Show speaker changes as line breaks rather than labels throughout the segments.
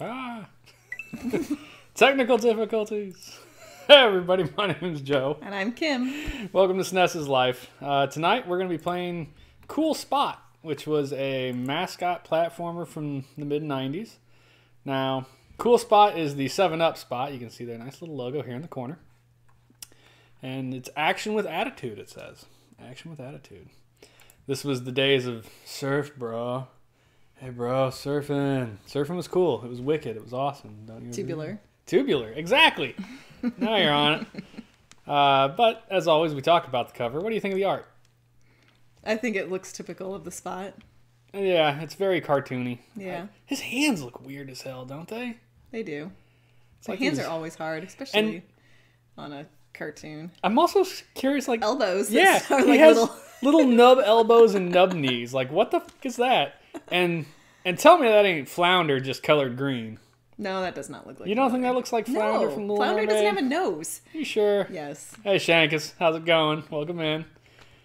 Ah. Technical difficulties. Hey everybody, my name is Joe.
And I'm Kim.
Welcome to SNES is Life. Uh, tonight we're going to be playing Cool Spot, which was a mascot platformer from the mid 90s. Now, Cool Spot is the 7 Up spot. You can see their nice little logo here in the corner. And it's action with attitude, it says. Action with attitude. This was the days of surf, bro. Hey, bro, surfing. Surfing was cool. It was wicked. It was awesome. Don't you agree?
Tubular.
Tubular, exactly. now you're on it. Uh, but as always, we talk about the cover. What do you think of the art?
I think it looks typical of the spot.
Yeah, it's very cartoony.
Yeah.
His hands look weird as hell, don't they?
They do.
It's like
hands
he's-
are always hard, especially on a cartoon.
I'm also curious, like,
Elbows.
yeah, he
like
has
little.
little nub elbows and nub knees. Like, what the fuck is that? And and tell me that ain't Flounder just colored green.
No, that does not look like.
You don't think that looks like Flounder
No,
from Little
Flounder doesn't have a nose.
You sure?
Yes,
Hey, Shankus, how's it going? Welcome in.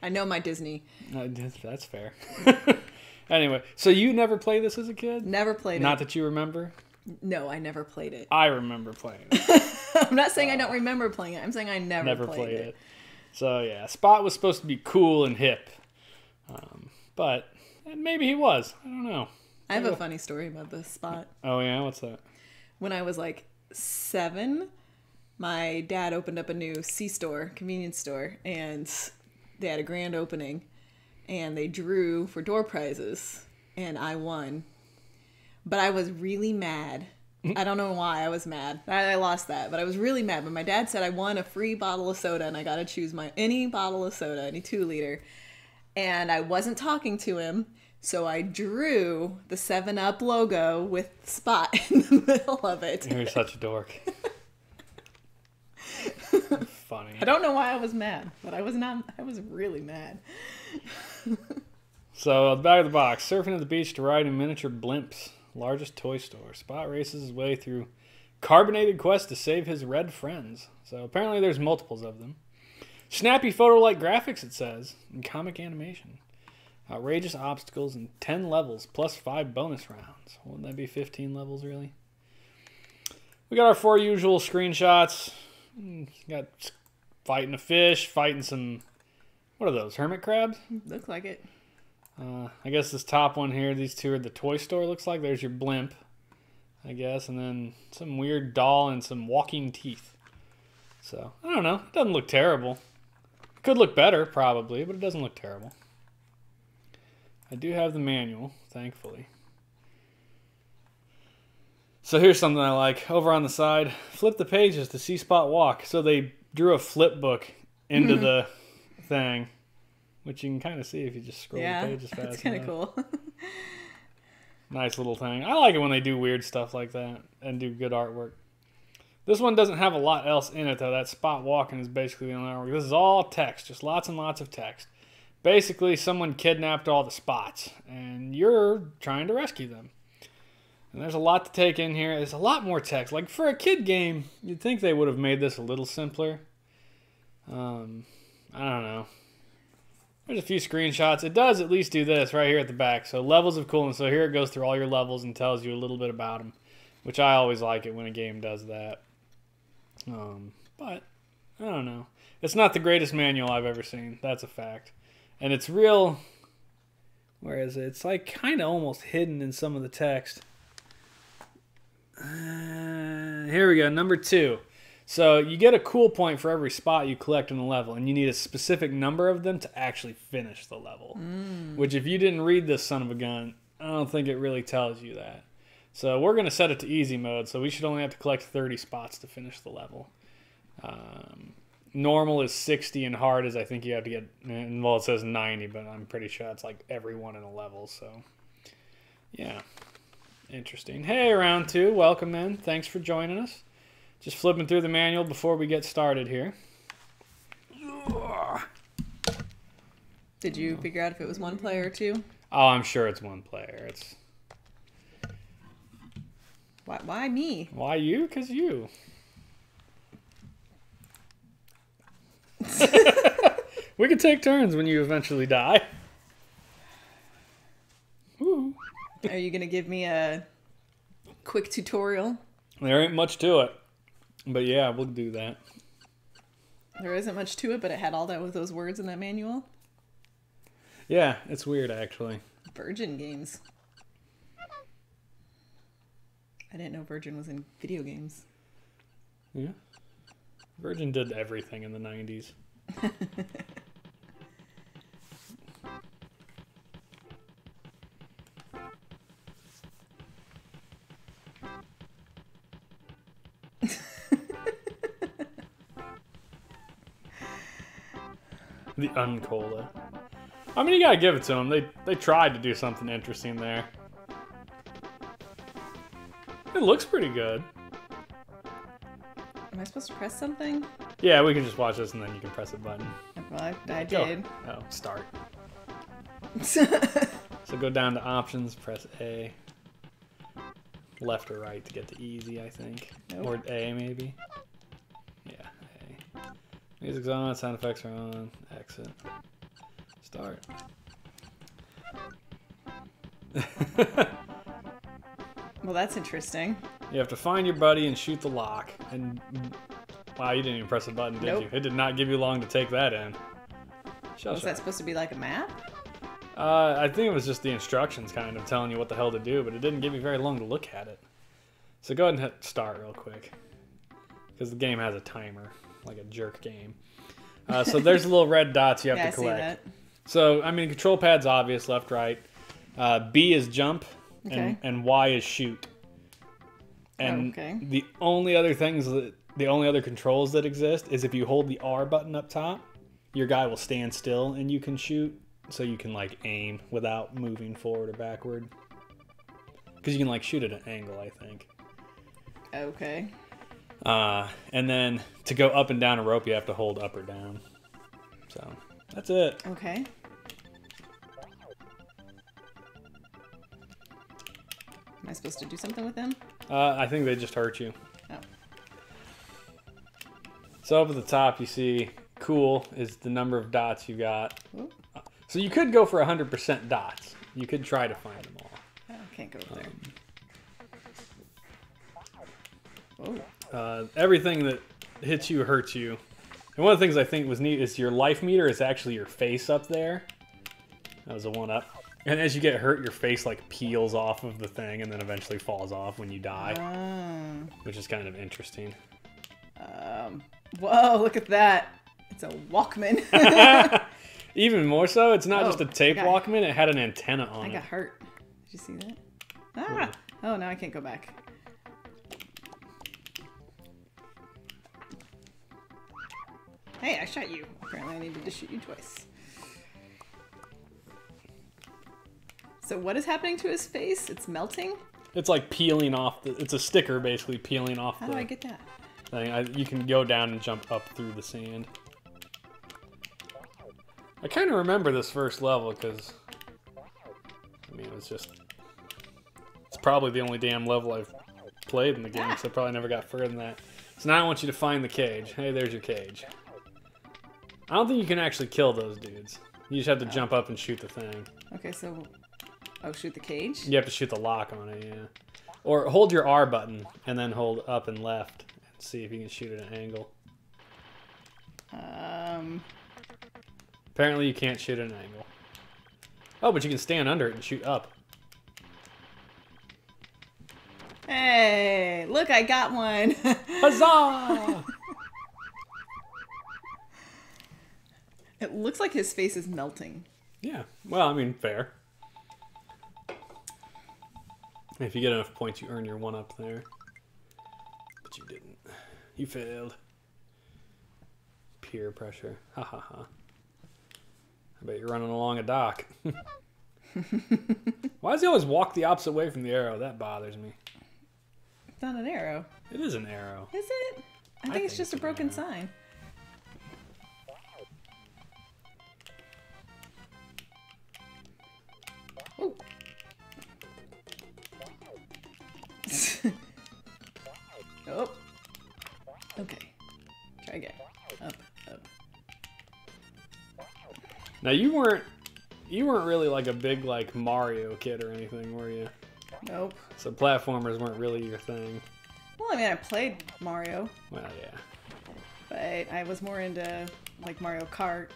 I know my Disney.
Uh, that's fair. anyway, so you never played this as a kid?
Never played
Not
it.
Not that you remember.
No, I never played it.
I remember playing it.
I'm not saying I don't remember playing it. I'm saying I never,
never
played,
played
it.
it. So yeah, Spot was supposed to be cool and hip, um, but maybe he was. I don't know.
I have a funny story about this spot.
Oh yeah, what's that?
when I was like seven, my dad opened up a new C store, convenience store, and they had a grand opening and they drew for door prizes and I won. But I was really mad. I don't know why I was mad. I, I lost that, but I was really mad. But my dad said I won a free bottle of soda and I got to choose my any bottle of soda, any two liter. And I wasn't talking to him, so I drew the 7 Up logo with Spot in the middle of it.
You're such a dork. Funny.
I don't know why I was mad, but I was not. I was really mad.
So at the back of the box, surfing at the beach to ride in miniature blimps. Largest toy store. Spot races his way through carbonated quest to save his red friends. So apparently there's multiples of them. Snappy photo-like graphics, it says, and comic animation. Outrageous obstacles and 10 levels plus 5 bonus rounds. Wouldn't that be 15 levels, really? We got our four usual screenshots. Mm, Got fighting a fish, fighting some. What are those? Hermit crabs?
Looks like it.
Uh, I guess this top one here, these two are the toy store. Looks like there's your blimp, I guess, and then some weird doll and some walking teeth. So I don't know. It doesn't look terrible. Could look better probably, but it doesn't look terrible. I do have the manual, thankfully. So here's something I like. Over on the side, flip the pages to see spot walk. So they drew a flip book into hmm. the thing, which you can kind of see if you just scroll
yeah,
the pages fast.
that's kind of cool.
Nice little thing. I like it when they do weird stuff like that and do good artwork. This one doesn't have a lot else in it though. That spot walking is basically the only artwork. This is all text, just lots and lots of text. Basically, someone kidnapped all the spots, and you're trying to rescue them. And there's a lot to take in here. There's a lot more text. Like for a kid game, you'd think they would have made this a little simpler. Um, I don't know. There's a few screenshots. It does at least do this right here at the back. So levels of coolness. So here it goes through all your levels and tells you a little bit about them, which I always like it when a game does that. Um, but I don't know. It's not the greatest manual I've ever seen. That's a fact, and it's real. Where is it? It's like kind of almost hidden in some of the text. Uh, here we go. Number two. So you get a cool point for every spot you collect in the level, and you need a specific number of them to actually finish the level. Which, if you didn't read this son of a gun, I don't think it really tells you that. So we're going to set it to easy mode, so we should only have to collect 30 spots to finish the level. Um, normal is 60, and hard is I think you have to get, well, it says 90, but I'm pretty sure it's like every one in a level. So yeah, interesting. Hey, round two, welcome in. Thanks for joining us. Just flipping through the manual before we get started here.
Did you figure out if it was one player or two?
Oh, I'm sure it's one player. It's
Why, why me?
why you? Cause you. we could take turns when you eventually die.
Are you gonna give me a quick tutorial.
There ain't much to it. But yeah, we'll do that.
There isn't much to it, but it had all that with those words in that manual.
Yeah, it's weird actually.
Virgin games. I didn't know Virgin was in video games.
Yeah. Virgin did everything in the 90s. the Uncola. I mean, you gotta give it to them. They they tried to do something interesting there. It looks pretty good.
Am I supposed to press something?
Yeah, we can just watch this and then you can press a button.
Well, I, I did.
Oh, start. So go down to options, press A. Left or right to get to easy, I think.
Nope.
Or A, maybe. Yeah, A. Music's on, sound effects are on. Exit. Start.
well, that's interesting.
You have to find your buddy and shoot the lock. And wow, you didn't even press a button, did
Nope.
you? It did not give you long to take that in.
Was that supposed to be like a map?
Uh, I think it was just the instructions kind of telling you what the hell to do, but it didn't give you very long to look at it. So go ahead and hit start real quick. Because the game has a timer, like a jerk game. Uh, so there's little red dots you have
yeah, I
to
see
collect.
that.
So, I mean, control pad's obvious, left, right. Uh, B is jump,
Okay.
and Y is shoot. And
Okay.
the only other things that, the only other controls that exist is if you hold the R button up top, your guy will stand still and you can shoot. So you can like aim without moving forward or backward. Because you can like shoot at an angle, I think.
Okay.
Uh, and then to go up and down a rope, you have to hold up or down. So that's it.
Okay. Am I supposed to do something with them?
Uh, I think they just hurt you.
Oh.
So up at the top, you see cool is the number of dots you got.
Ooh.
So you could go for 100% dots. You could try to find them all.
Oh, can't go over there.
Um,
Oh,
Uh, everything that hits you hurts you. And one of the things I think was neat is your life meter is actually your face up there. That was a one up. And as you get hurt, your face like peels off of the thing and then eventually falls off when you die,
um,
which is kind of interesting.
um, whoa! Look at that. It's a Walkman.
Even more so, it's not
Oh,
just a tape
got-
Walkman, it had an antenna on it.
I
it.
got hurt. Did you see that? Ah! Oh, now I can't go back. Hey, I shot you. Apparently, I needed to shoot you twice. So, what is happening to his face? It's melting?
It's like peeling off. The, it's a sticker basically peeling off
How
the
do I get that?
thing. I, you can go down and jump up through the sand. I kind of remember this first level because, I mean, it was just. It's probably the only damn level I've played in the game,
Ah.
so I probably never got further than that. So now I want you to find the cage. Hey, there's your cage. I don't think you can actually kill those dudes. You just have to jump up and shoot the thing.
Okay, so. Oh, shoot the cage?
You have to shoot the lock on it, yeah. Or hold your R button and then hold up and left and see if you can shoot at an angle.
Um.
Apparently you can't shoot at an angle. Oh, but you can stand under it and shoot up.
Hey, look, I got one.
Huzzah!
it looks like his face is melting.
yeah, well, I mean, fair. If you get enough points, you earn your one up there. But you didn't. You failed. Peer pressure. Ha ha ha. I bet you're running along a dock. Why does he always walk the opposite way from the arrow? That bothers me.
It's not an arrow.
It is an arrow.
Is it? I think
think
it's just
it's
a broken
arrow.
sign. oh. Okay. Try again. Up, up.
Now you weren't you weren't really like a big like Mario kid or anything, were you?
Nope.
So platformers weren't really your thing.
Well, I mean, I played Mario,
Well, yeah.
but I was more into like Mario Kart.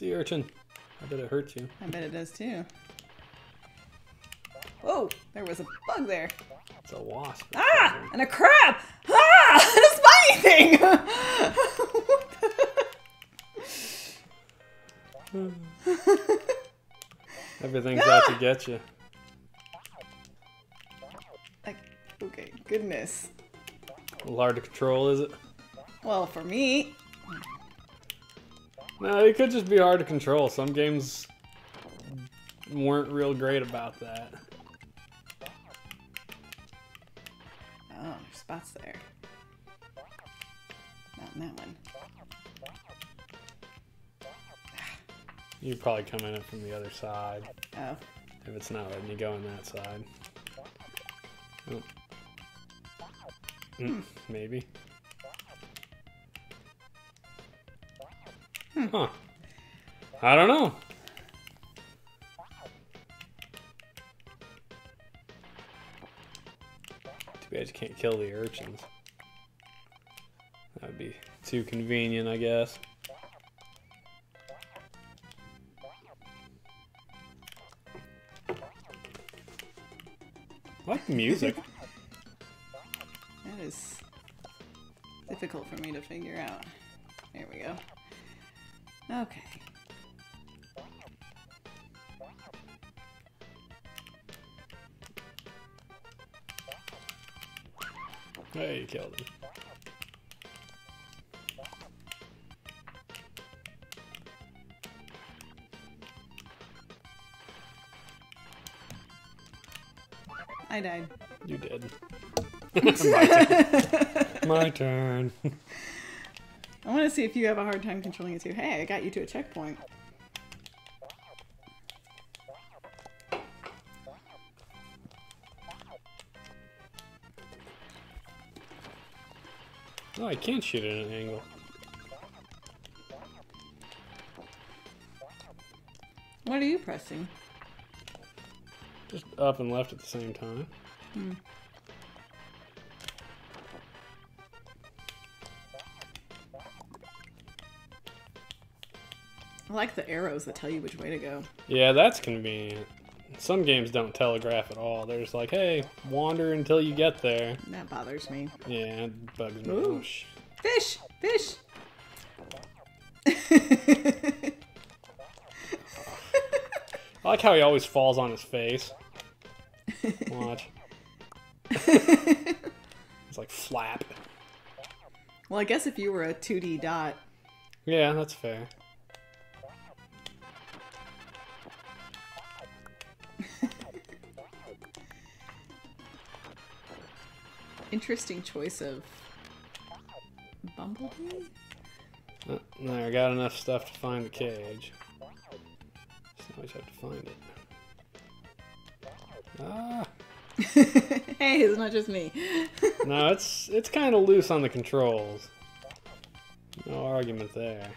Sea urchin. I bet it hurt you.
I bet it does too. Whoa, there was a bug there.
It's a wasp.
Ah, and a crab. Ah, and a spiny thing.
Everything's out to get you.
like, okay, goodness.
A hard to control, is it?
Well, for me,
No, it could just be hard to control. Some games weren't real great about that.
oh, there's spots there. Not in that one.
You're probably coming in from the other side
Oh,
if it's not letting you go on that side. Oh. Mm, maybe. Huh. I don't know. Too bad you can't kill the urchins. That would be too convenient, I guess. I like the music.
that is difficult for me to figure out. There we go. Okay.
Hey, you killed him.
I died.
You did. My turn. My turn.
I want to see if you have a hard time controlling it too. Hey, I got you to a checkpoint.
Oh, I can't shoot at an angle.
What are you pressing?
Just up and left at the same time. Hmm.
I like the arrows that tell you which way to go.
Yeah, that's convenient. Some games don't telegraph at all. They're just like, hey, wander until you get there.
That bothers me.
Yeah, it bugs me.
Ooh.
Oh,
Fish! Fish!
I like how he always falls on his face. Watch. it's like flap.
well, I guess if you were a 2D dot,
Yeah, that's fair.
Interesting choice of Bumblebee?
Uh, I got enough stuff to find the cage. Just always have to find it. Ah,
hey, it's not just me.
no, it's it's kind of loose on the controls. No argument there.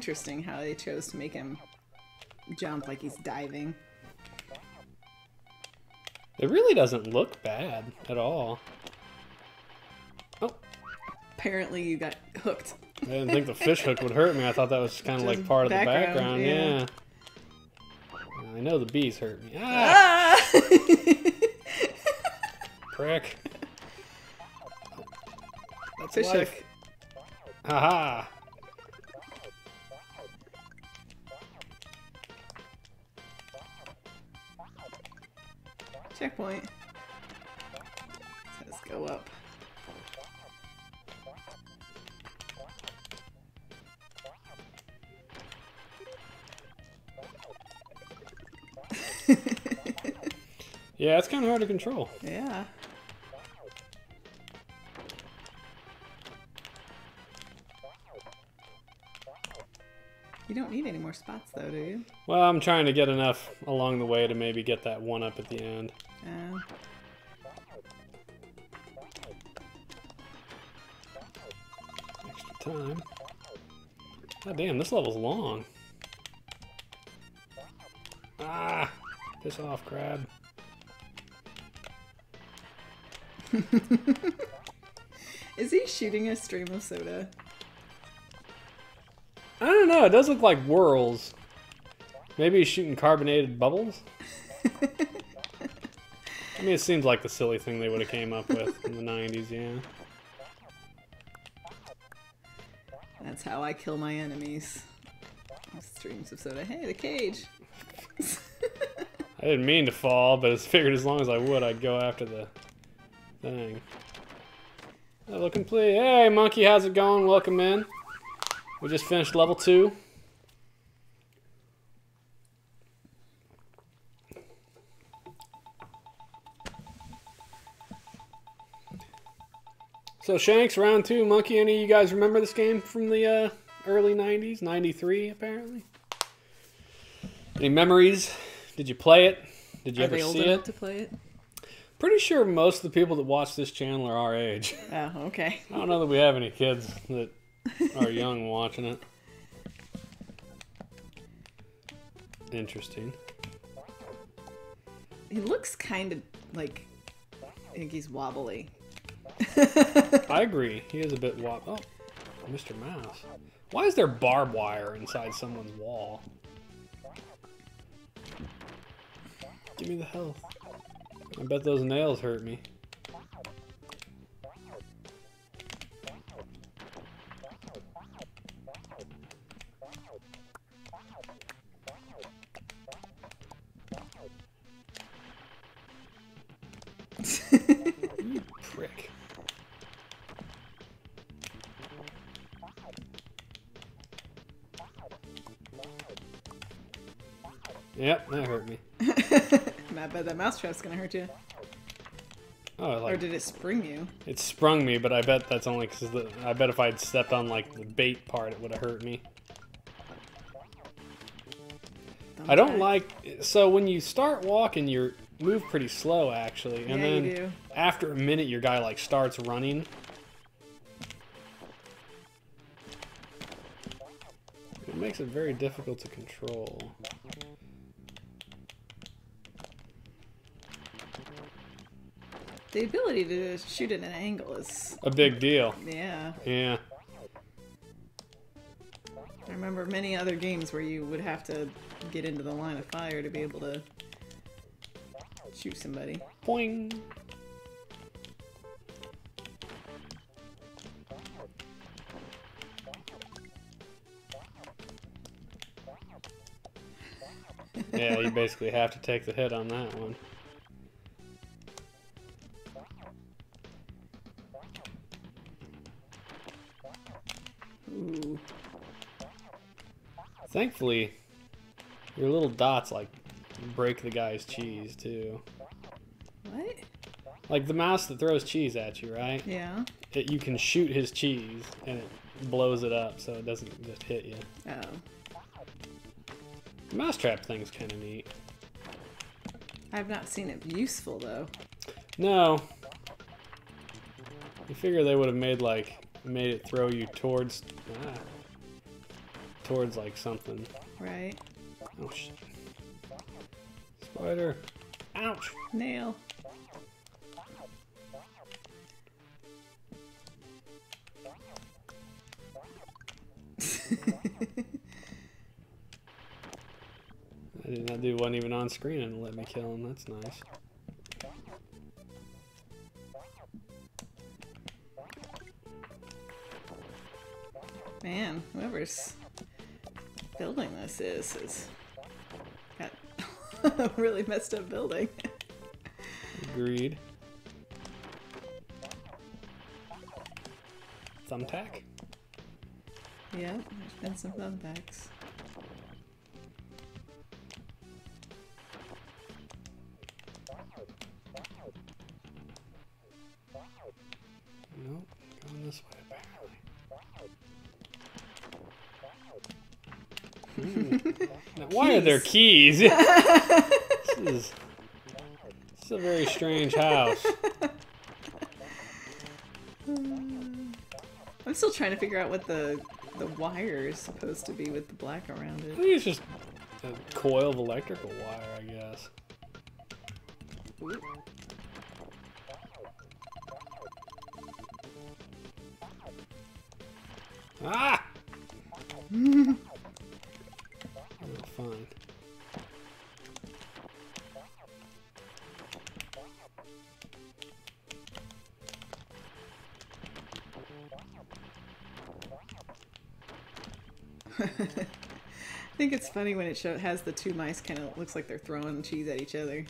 Interesting how they chose to make him jump like he's diving.
It really doesn't look bad at all. Oh,
Apparently, you got hooked.
I didn't think the fish hook would hurt me. I thought that was kind of like part of
background,
the background.
yeah.
Yeah. I know the bees hurt me. Ah,
Ah!
prick. That's
Fish
life.
hook.
Haha. control.
Yeah. You don't need any more spots though, do you?
Well, I'm trying to get enough along the way to maybe get that one up at the end.
Yeah.
Extra time. God damn, this level's long. Ah! Piss off, crab.
is he shooting a stream of soda?
I don't know, it does look like whirls. Maybe he's shooting carbonated bubbles? I mean, it seems like the silly thing they would have came up with in the 90s, yeah.
That's how I kill my enemies. Streams of soda. Hey, the cage.
I didn't mean to fall, but I figured as long as I would, I'd go after the thing. Level complete. Hey, monkey, how's it going? Welcome in. We just finished level two. So Shanks, round two, monkey. Any of you guys remember this game from the uh, early '90s? '93, apparently. Any memories? Did you play it? Did you
Are
ever see it?
to play it?
Pretty sure most of the people that watch this channel are our age.
Oh, okay.
I don't know that we have any kids that are young watching it. Interesting.
He looks kind of like I think he's wobbly.
I agree. He is a bit wop. Oh, Mr. Mouse. Why is there barbed wire inside someone's wall? Give me the health. I bet those nails hurt me. you prick. Yep, that hurt me.
I bet that mousetrap's gonna hurt you.
Oh,
Or did it spring you?
it sprung me, but I bet that's only because the. I bet if I'd stepped on like the bait part, it would have hurt me. I don't like. So when you start walking, you move pretty slow actually, and
Yeah,
then
you do.
after a minute, your guy like starts running. It makes it very difficult to control.
The ability to shoot at an angle is
A big deal.
yeah.
Yeah.
I remember many other games where you would have to get into the line of fire to be able to shoot somebody.
Boing. yeah, you basically have to take the hit on that one. Thankfully, your little dots like break the guy's cheese too.
What?
Like the mouse that throws cheese at you, right?
Yeah.
It, you can shoot his cheese and it blows it up so it doesn't just hit you.
Oh.
The mousetrap thing's kind of neat.
I've not seen it useful though.
No. You figure they would have made like made it throw you towards ah, towards like something.
Right?
Oh shit. Spider. Ouch.
Nail.
I did that dude wasn't even on screen and let me kill him. That's nice.
Man, whoever's building this is is got a really messed up building.
Agreed. Thumbtack?
yep, there's been some thumbtacks.
Now, why are there keys? this is this is a very strange house.
I'm still trying to figure out what the the wire is supposed to be with the black around
I
it.
think it's just a coil of electrical wire, I guess.
Ooh.
Ah!
Funny when it show, has the two mice kind of looks like they're throwing cheese at each other.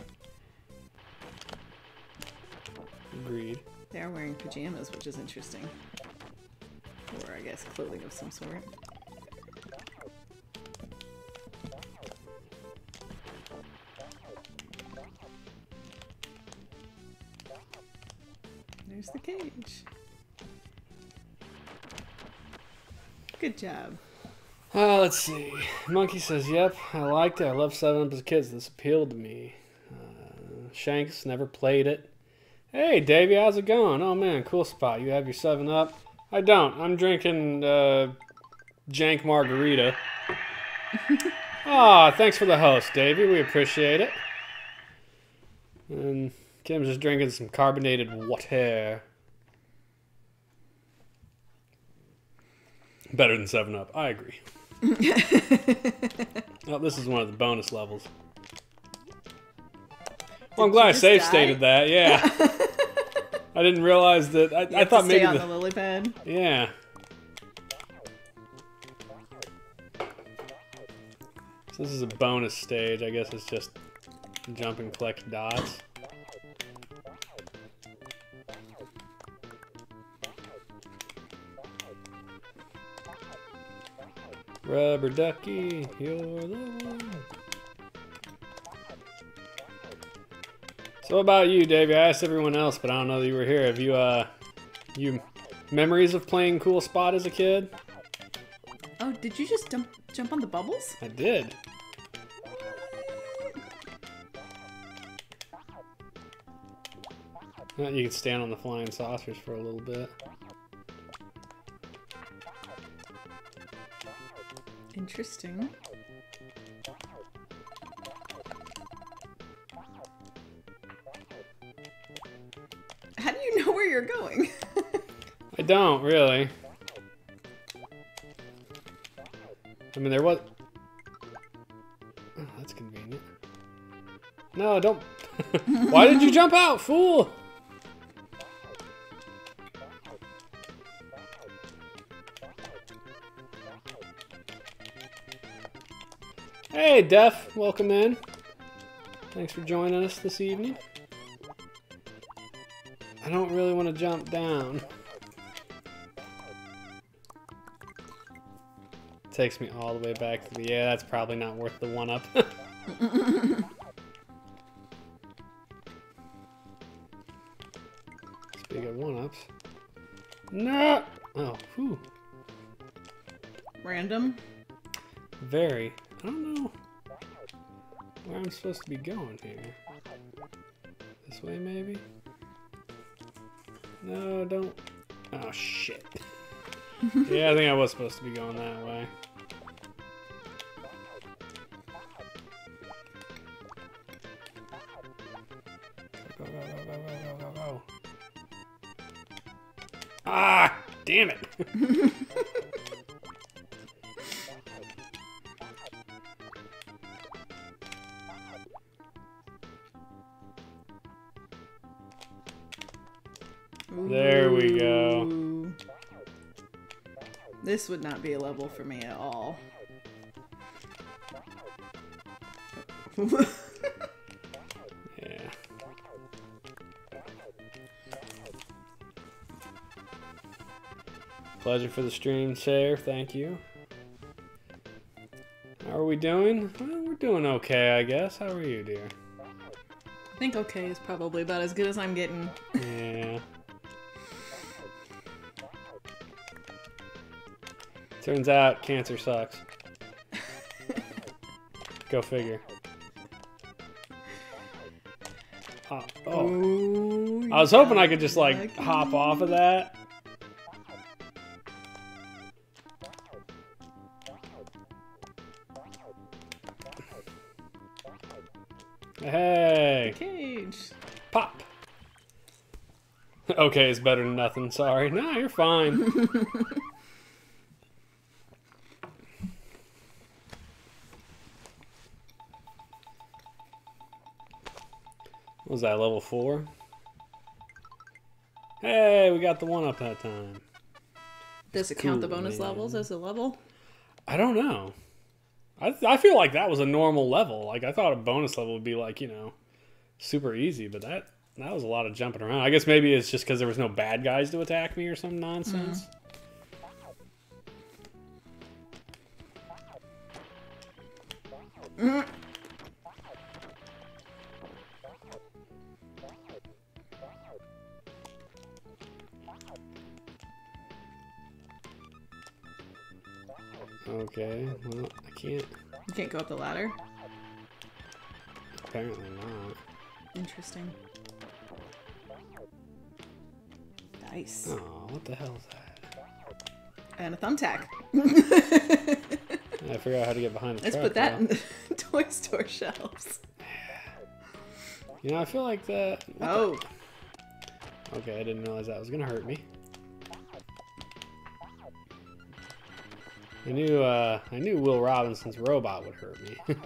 Agreed.
They are wearing pajamas, which is interesting. Or I guess clothing of some sort. There's the cage. Good job.
Uh, let's see. Monkey says, "Yep, I liked it. I loved Seven Up as a kid. This appealed to me." Uh, Shanks never played it. Hey, Davey, how's it going? Oh man, cool spot. You have your Seven Up. I don't. I'm drinking uh, Jank Margarita. Ah, thanks for the host, Davey. We appreciate it. And Kim's just drinking some carbonated water. Better than Seven Up. I agree. Oh, this is one of the bonus levels. Well, I'm glad I
die?
stated that. Yeah. I didn't realize that. I, I thought maybe
on
the,
the lily pad.
yeah. So this is a bonus stage. I guess it's just jump and collect dots. Rubber ducky, you're the one. So about you, Davey? I asked everyone else, but I don't know that you were here. Have you, uh, you memories of playing Cool Spot as a kid?
Oh, did you just jump jump on the bubbles?
I did. You can stand on the flying saucers for a little bit.
Interesting. How do you know where you're going?
I don't really. I mean, there was. Oh, that's convenient. No, don't. Why did you jump out, fool? Hey, Def, welcome in. Thanks for joining us this evening. I don't really want to jump down. Takes me all the way back to the. Yeah, that's probably not worth the one up. Speaking of one ups. No! Oh, whew.
Random.
Very. I don't know where I'm supposed to be going here. This way, maybe? No, don't. Oh, shit. yeah, I think I was supposed to be going that way. Go, go, go, go, go, go, go, go. Ah! Damn it!
would not be a level for me at all.
Yeah. Pleasure for the stream share. Thank you. How are we doing? Well, we're doing okay, I guess. How are you, dear?
I think okay is probably about as good as I'm getting.
Yeah. Turns out cancer sucks. Go figure. Uh, oh.
Ooh,
I was hoping I could just like hop off of that. Hey,
Cage.
pop. Okay, it's better than nothing. Sorry. No, you're fine. Was that level four? Hey, we got the one up that time.
Does it count the bonus
man.
levels as a level?
I don't know. I I feel like that was a normal level. Like I thought a bonus level would be like you know, super easy, but that that was a lot of jumping around. I guess maybe it's just because there was no bad guys to attack me or some nonsense. Mm-hmm. Mm-hmm. Okay, well I can't.
You can't go up the ladder.
Apparently not.
Interesting. Nice.
Oh, what the hell is that?
And a thumbtack.
I figure out how to get behind the
Let's
truck.
put that
now.
in the toy store shelves.
You know, I feel like that. what the-
Oh,
Okay, I didn't realize that was gonna hurt me. I knew, uh, I knew Will Robinson's robot would hurt me.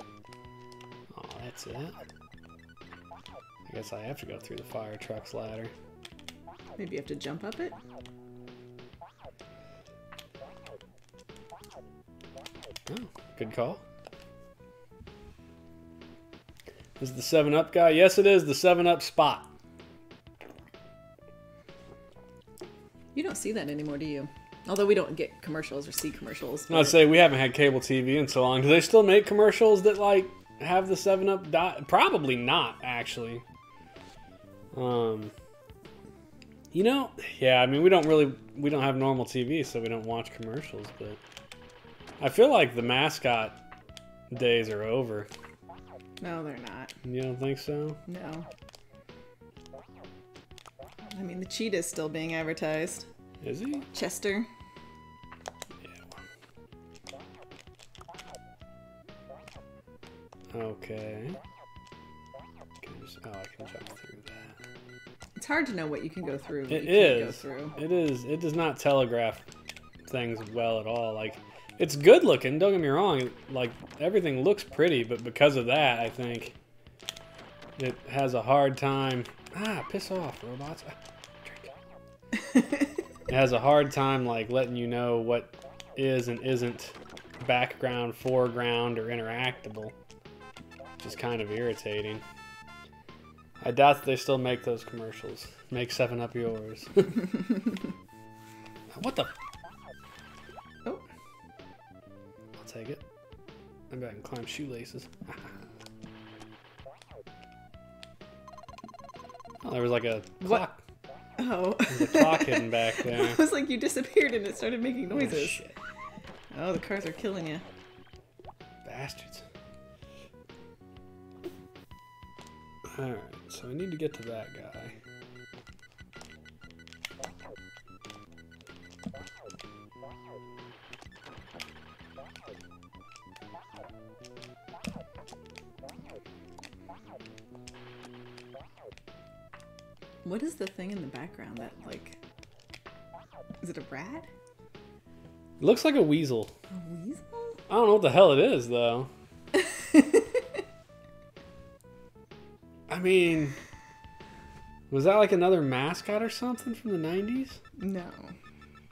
oh, that's it. I guess I have to go through the fire truck's ladder.
maybe you have to jump up it.
Oh, good call. Is the 7 Up guy? Yes, it is the 7 Up spot.
You don't see that anymore, do you? Although we don't get commercials or see commercials.
I'd say we haven't had cable TV in so long. Do they still make commercials that like have the Seven Up dot? Probably not, actually. Um, you know, yeah. I mean, we don't really we don't have normal TV, so we don't watch commercials. But I feel like the mascot days are over.
No, they're not.
You don't think so?
No. I mean, the cheetah is still being advertised.
Is he?
Chester.
Okay. Can I just- oh, I can jump through that.
It's hard to know what you can go through.
It
you can't go
is.
through.
It is. It does not telegraph things well at all. Like, it's good looking. Don't get me wrong. Like everything looks pretty, but because of that, I think it has a hard time. Ah, piss off, robots. Ah, drink. it has a hard time like letting you know what is and isn't background, foreground, or interactable. Which is kind of irritating. I doubt that they still make those commercials. Make seven up yours. what the?
Oh.
I'll take it. Maybe I can climb shoelaces. oh, there was like a
What? Oh.
There's a clock hidden back there.
it was like you disappeared and it started making
Oh,
noises.
shit.
Oh, the cars are killing you.
Bastards. Alright, so I need to get to that guy.
What is the thing in the background that like? Is it a rat?
It looks like a weasel.
A weasel?
I don't know what the hell it is, though. I mean, was that like another mascot or something from the 90s?
No.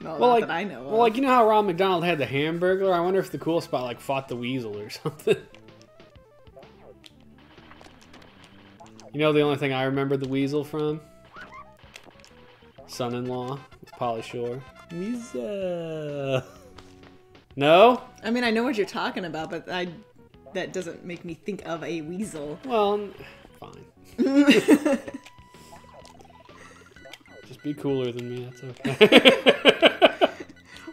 Well,
Well, like,
that I know of.
well, like you know how Ron McDonald had the Hamburglar. I wonder if the cool spot like fought the weasel or something. You know the only thing I remember the weasel from? Son-in-law with Pauly Shore. Weasel. No?
I mean, I know what you're talking about, but I that doesn't make me think of a weasel.
Well, fine. Just be cooler than me. That's okay.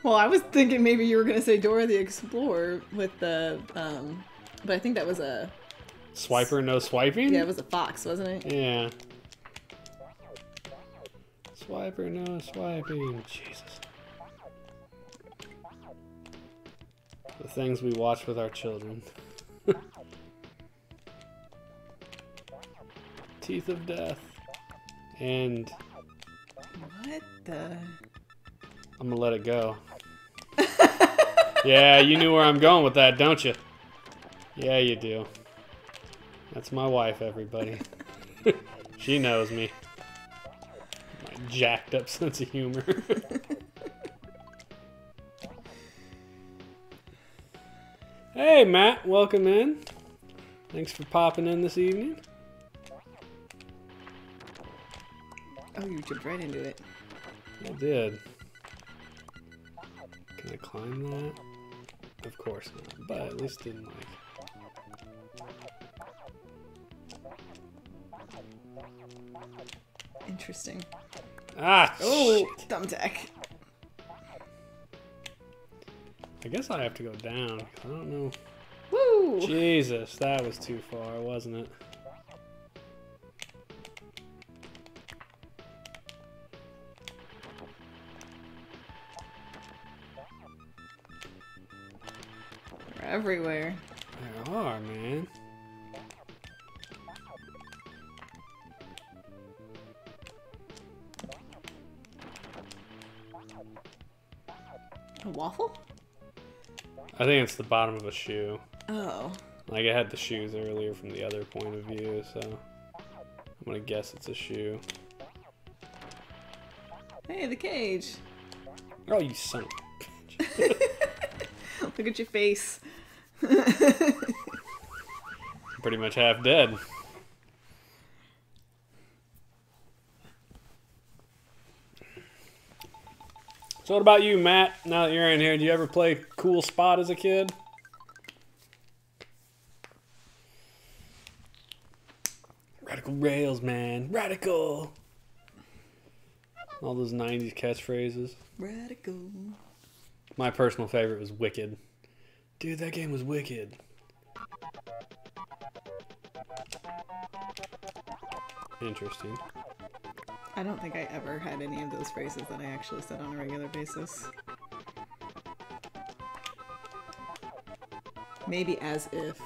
Well, I was thinking maybe you were gonna say Dora the Explorer with the um, But I think that was a
Swiper, no swiping?
yeah, it was a fox, wasn't it?
Yeah. Swiper, no swiping. Jesus. The things we watch with our children. Teeth of Death. And
What the?
I'm gonna let it go. yeah, you knew where I'm going with that, don't you? Yeah, you do. That's my wife, everybody. she knows me. Jacked up sense of humor. hey, Matt, welcome in. Thanks for popping in this evening.
Oh, you jumped right into it.
I did. Can I climb that? Of course not, but at least didn't like.
Interesting.
Ah!
Oh, thumbtack.
I guess I have to go down. I don't know.
Woo!
Jesus, that was too far, wasn't it?
We're everywhere.
There are, man.
A waffle?
I think it's the bottom of a shoe.
Oh.
Like I had the shoes earlier from the other point of view, so I'm gonna guess it's a shoe.
Hey, the cage.
Oh, you son. of
Look at your face.
Pretty much half dead. So what about you, Matt? Now that you're in here, do you ever play Cool Spot as a kid? Radical Rails, man. Radical. All those 90s catchphrases.
Radical.
My personal favorite was Wicked. Dude, that game was wicked. Interesting.
I don't think I ever had any of those phrases that I actually said on a regular basis. Maybe as if,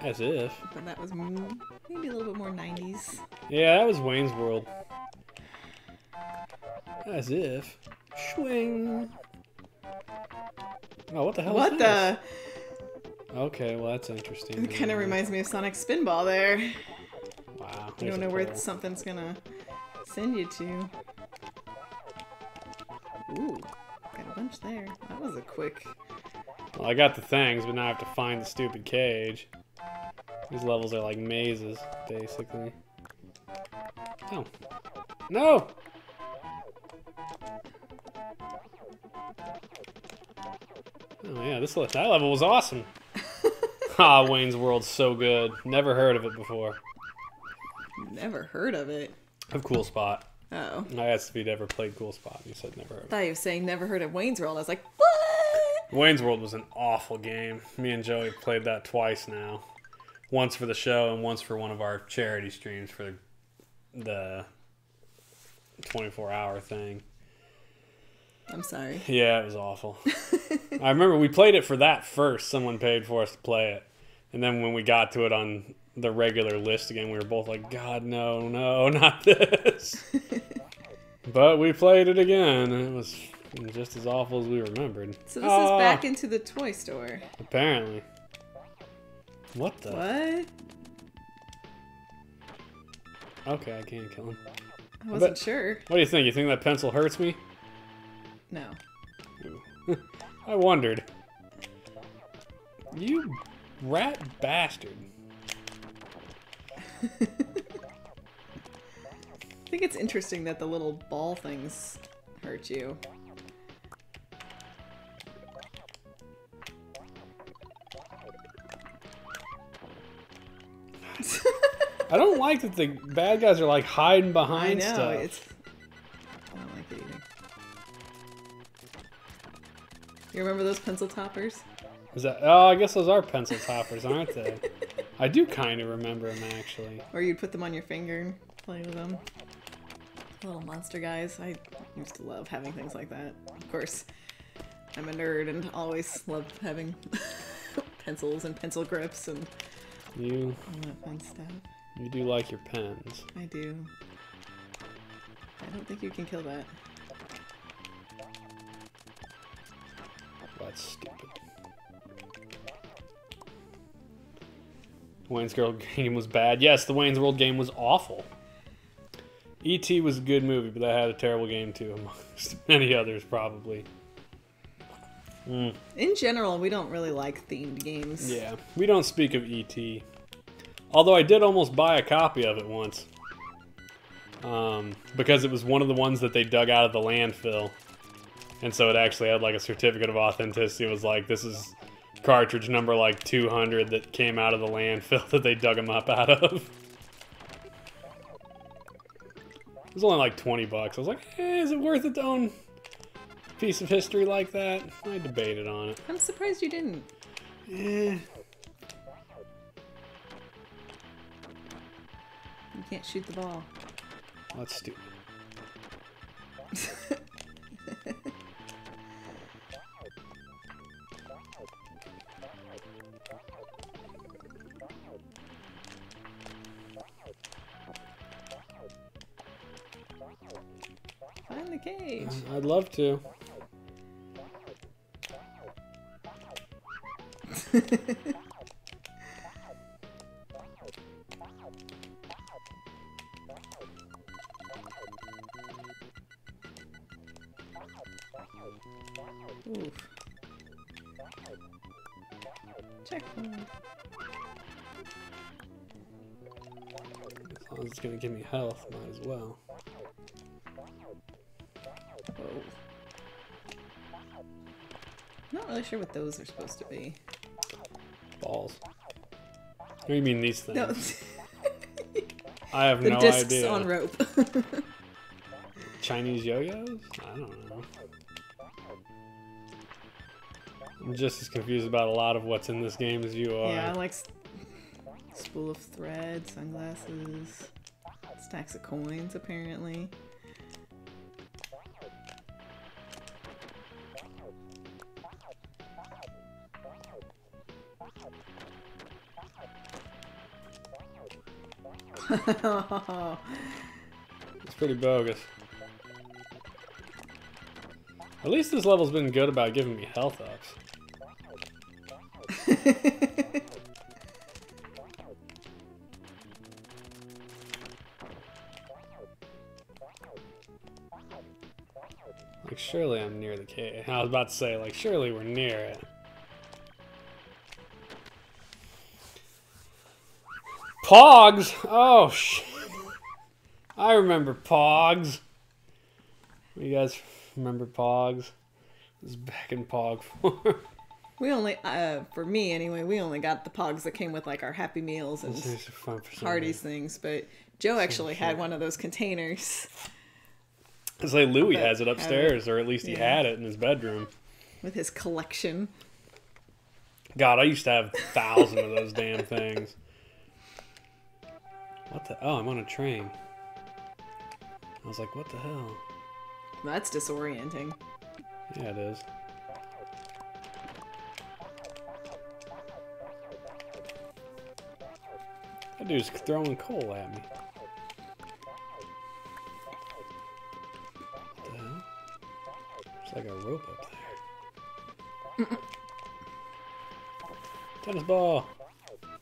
As if.
but that was maybe a little bit more 90s.
Yeah, that was Wayne's World. As if. Swing. Oh, what the hell?
what the?
Okay, well that's interesting.
It kind of reminds me of Sonic Spinball there. You
Wow. there's
don't know where something's gonna send you to. Ooh, got a bunch there. That was a quick.
Well, I got the things, but now I have to find the stupid cage. These levels are like mazes, basically. Oh. No! Oh yeah, this that level was awesome. Ah, Wayne's World's so good. Never heard of it before.
Never heard of it.
Of Cool Spot.
Oh.
I asked if he'd ever played Cool Spot, and he said never heard of it.
thought you were saying never heard of Wayne's World. I was like, what?
Wayne's World was an awful game. Me and Joey played that twice now. Once for the show and once for one of our charity streams for the 24 hour thing.
I'm sorry.
Yeah, it was awful. I remember we played it for that first. Someone paid for us to play it. And then when we got to it on the regular list again, we were both like, God, no, no, not this. but we played it again. and It was just as awful as we remembered.
So this
Ah,
is back into the toy store.
Apparently. What the?
What?
Okay, I can't kill him.
I wasn't
bet-
sure.
What do you think? You think that pencil hurts me?
No.
I wondered. You rat bastard.
I think it's interesting that the little ball things hurt you.
I don't like that the bad guys are like hiding
I
behind
know
stuff.
it's. You remember those pencil toppers?
Is that? Oh, I guess those are pencil toppers, aren't they? I do kind of remember them actually.
Or you'd put them on your finger and play with them. Little monster guys. I used to love having things like that. Of course, I'm a nerd and always loved having pencils and pencil grips and
You
all that fun stuff.
you do like your pens.
I do. I don't think you can kill that.
That's stupid. Wayne's World game was bad. Yes, the Wayne's World game was awful. E.T. was a good movie, but that had a terrible game too, amongst many others probably. Mm,
In general, we don't really like themed games.
yeah, we don't speak of E.T. Although I did almost buy a copy of it once. Um, because it was one of the ones that they dug out of the landfill. And so it actually had like a certificate of authenticity. It was like, this is cartridge number like 200 that came out of the landfill that they dug them up out of. It was only like 20 bucks. I was like, eh, is it worth it to own a piece of history like that? I debated on it.
I'm surprised you didn't.
Eh.
You can't shoot the ball.
That's stupid.
Find the cage.
I'd love to.
Oof. Checkpoint.
As long as it's gonna give me health, might as well.
Really sure what those are supposed to be.
Balls. What do you mean these things?
No,
I have
the
no
discs
idea.
on rope.
Chinese yo-yos? I don't know. I'm just as confused about a lot of what's in this game as you are.
yeah, like spool of thread, sunglasses, stacks of coins apparently.
It's pretty bogus. At least this level's been good about giving me health ups. Like, surely I'm near the cave. I was about to say, like, surely we're near it. Pogs! Oh, shit. I remember Pogs. You guys remember Pogs? It was back in Pog form.
we only, uh, for me anyway, we only got the pogs that came with like our Happy Meals and
This is fun for some
Hardee's things, but Joe actually had one of those containers
It's like Louis has it upstairs, or at least he
Yeah.
had it in his bedroom.
with his collection.
God, I used to have a thousand of those damn things. What the? Oh, I'm on a train. I was like, what the hell?
That's disorienting.
Yeah, it is. That dude's throwing coal at me. What the hell? There's like a rope up there. Tennis ball.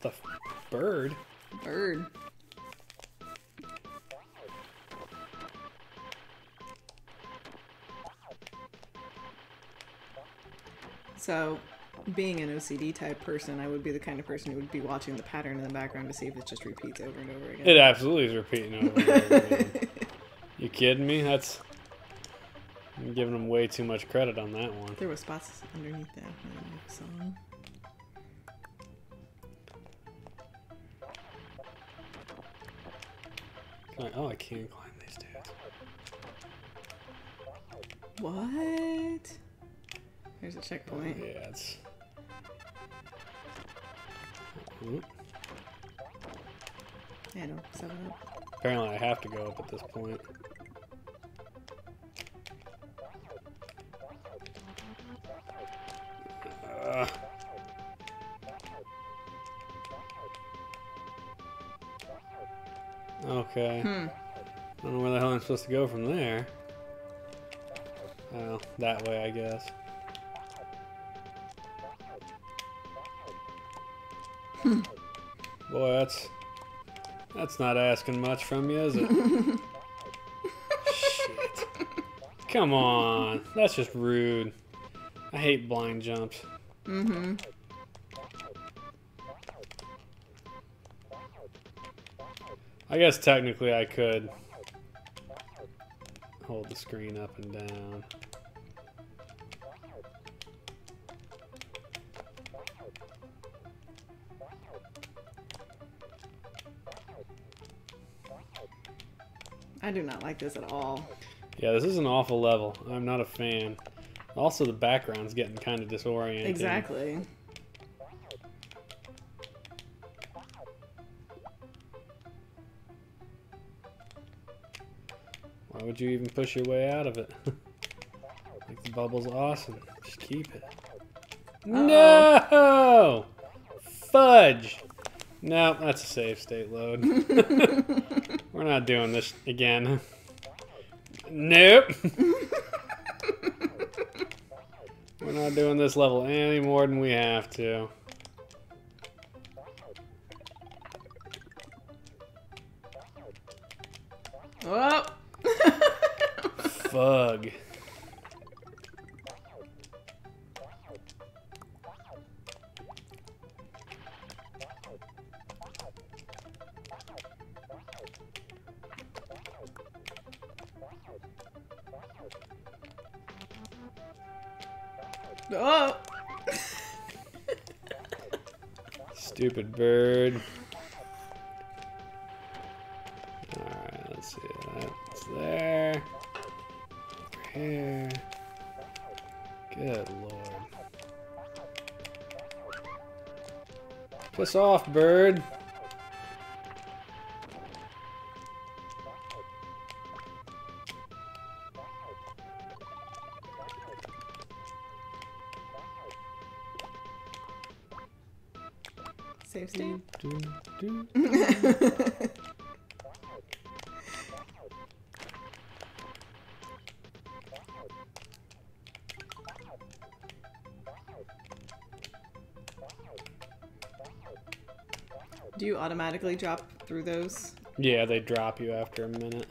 The f- bird.
Bird. So, being an OCD type person, I would be the kind of person who would be watching the pattern in the background to see if it just repeats over and over again.
It absolutely is repeating over and over again. You kidding me? That's. I'm giving them way too much credit on that one.
There were spots underneath that when I saw 'em.
Can I- oh, I can't climb these dudes.
What? There's a checkpoint.
Yeah, it's Oop.
Yeah, no, seven up.
Apparently, I have to go up at this point. Ugh. Okay.
Hmm.
I don't know where the hell I'm supposed to go from there. Oh, that way, I guess. Boy, that's that's not asking much from you, is it? Shit. Come on. That's just rude. I hate blind jumps.
Mm-hmm.
I guess technically I could hold the screen up and down.
I do not like this at all.
Yeah, this is an awful level. I'm not a fan. Also, the background's getting kind of disorienting.
Exactly.
Why would you even push your way out of it? like the bubble's awesome. Just keep it. No! Fudge! No, that's a save state load. We're not doing this again. Nope. We're not doing this level any more than we have to.
Oh!
Fug. Bird. Alright, let's see. That's there. Here. Good lord. Piss off, bird.
Automatically drop through those?
Yeah, they drop you after a minute.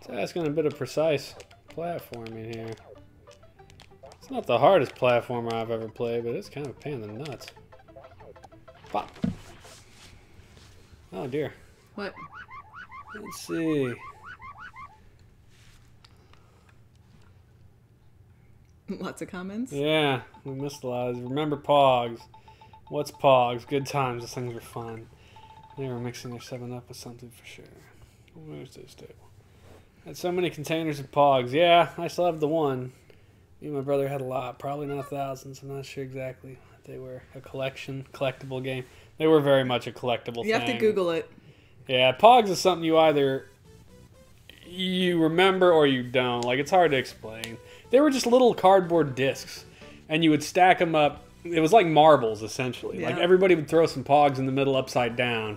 It's asking a bit of precise platforming here. It's not the hardest platformer I've ever played, but it's kind of a pain in the nuts. Pop. Oh dear.
What?
Let's see.
Lots of comments?
Yeah, we missed a lot. Remember Pogs. What's Pogs? Good times. Those things were fun. They were mixing their 7 Up with something for sure. Where's this table? Had so many containers of Pogs. Yeah, I still have the one. Me and my brother had a lot. Probably not thousands. I'm not sure exactly. They were a collection, collectible game. They were very much a collectible
You have to. Google it.
Yeah, Pogs is something you either you remember or you don't. Like it's hard to explain. They were just little cardboard discs, and you would stack them up. It was like marbles essentially.
Yeah.
Like everybody would throw some Pogs in the middle upside down,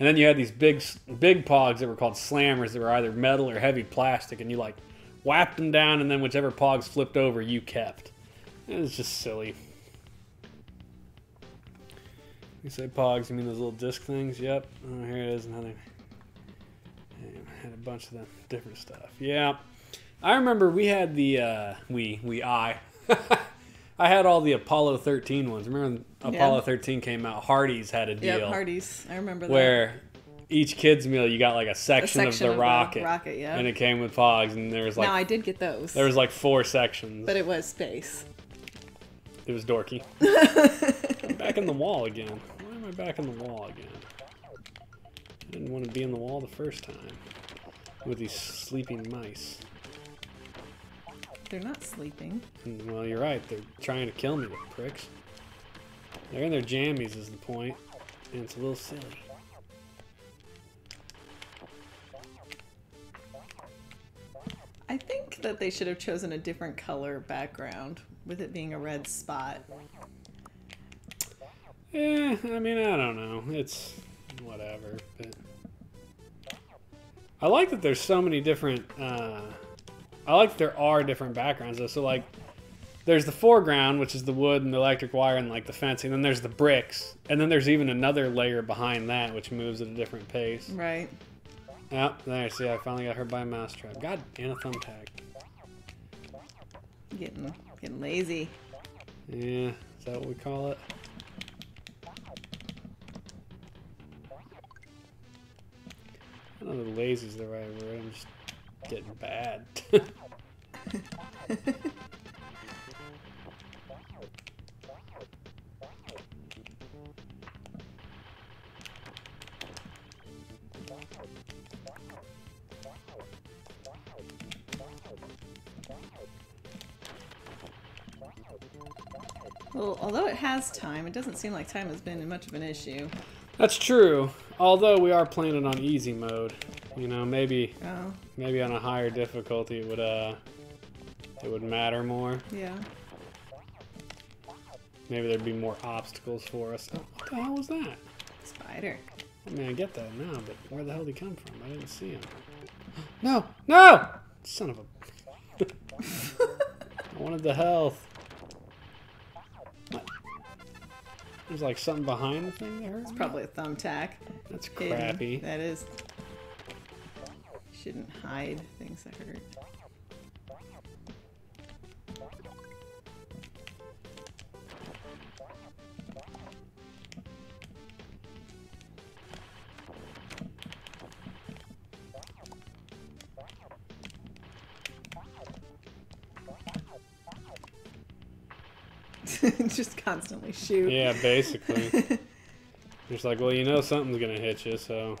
and then you had these big big Pogs that were called slammers that were either metal or heavy plastic, and you like whapped them down, and then whichever Pogs flipped over, you kept. It was just silly. You say Pogs, you mean those little disc things? Yep. Oh, here it is. Another. Damn, had a bunch of them different stuff. Yeah, I remember we had the uh, we we I. I had all the Apollo 13 ones. Remember when Apollo
Yeah.
13 came out? Hardee's had a deal
Yep, Hardee's. I remember that.
where each kid's meal you got like a
A
section,
section
of the rocket,
rocket, yeah.
and it came with Pogs, and there was like
now I did get those.
there was like four sections.
but it was space.
it was dorky. I'm back in the wall again. Why am I back in the wall again? I didn't want to be in the wall the first time with these sleeping mice.
They're not sleeping.
Well, you're right. They're trying to kill me, the pricks. They're in their jammies, is the point, and it's a little silly.
I think that they should have chosen a different color background with it being a red spot.
Yeah, I mean, I don't know. It's whatever. But I like that there's so many different. Uh, I like that there are different backgrounds though. So like, there's the foreground, which is the wood and the electric wire and like the fencing. Then there's the bricks, and then there's even another layer behind that, which moves at a different pace.
Right.
Yep, there. See, I finally got hurt by a mousetrap. God, and a thumbtack.
Getting getting lazy.
Yeah, is that what we call it? I don't know if lazy is the right word. I'm just getting bad.
Well, although it has time, it doesn't seem like time has been much of an issue.
That's true. Although we are playing it on easy mode. You know, maybe
Oh,
maybe on a higher difficulty it would uh it would matter more.
yeah.
Maybe there'd be more obstacles for us. Oh, what the hell was that?
Spider.
I mean, I get that now, but where the hell did he come from? I didn't see him. No! No! Son of a. I wanted the health. There's like something behind the thing that hurt. me?
Probably a thumbtack.
That's
hidden.
crappy.
That is. Shouldn't hide things that hurt. Just constantly shoot.
Yeah, basically. just like, well, you know something's gonna hit you, so.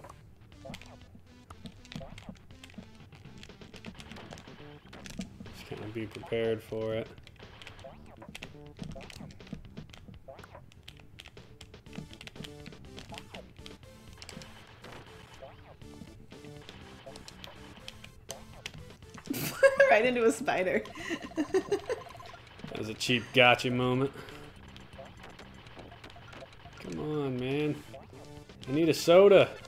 Just kind of be prepared for it.
right into a spider.
That was a cheap gotcha moment. Come on, man. I need a soda.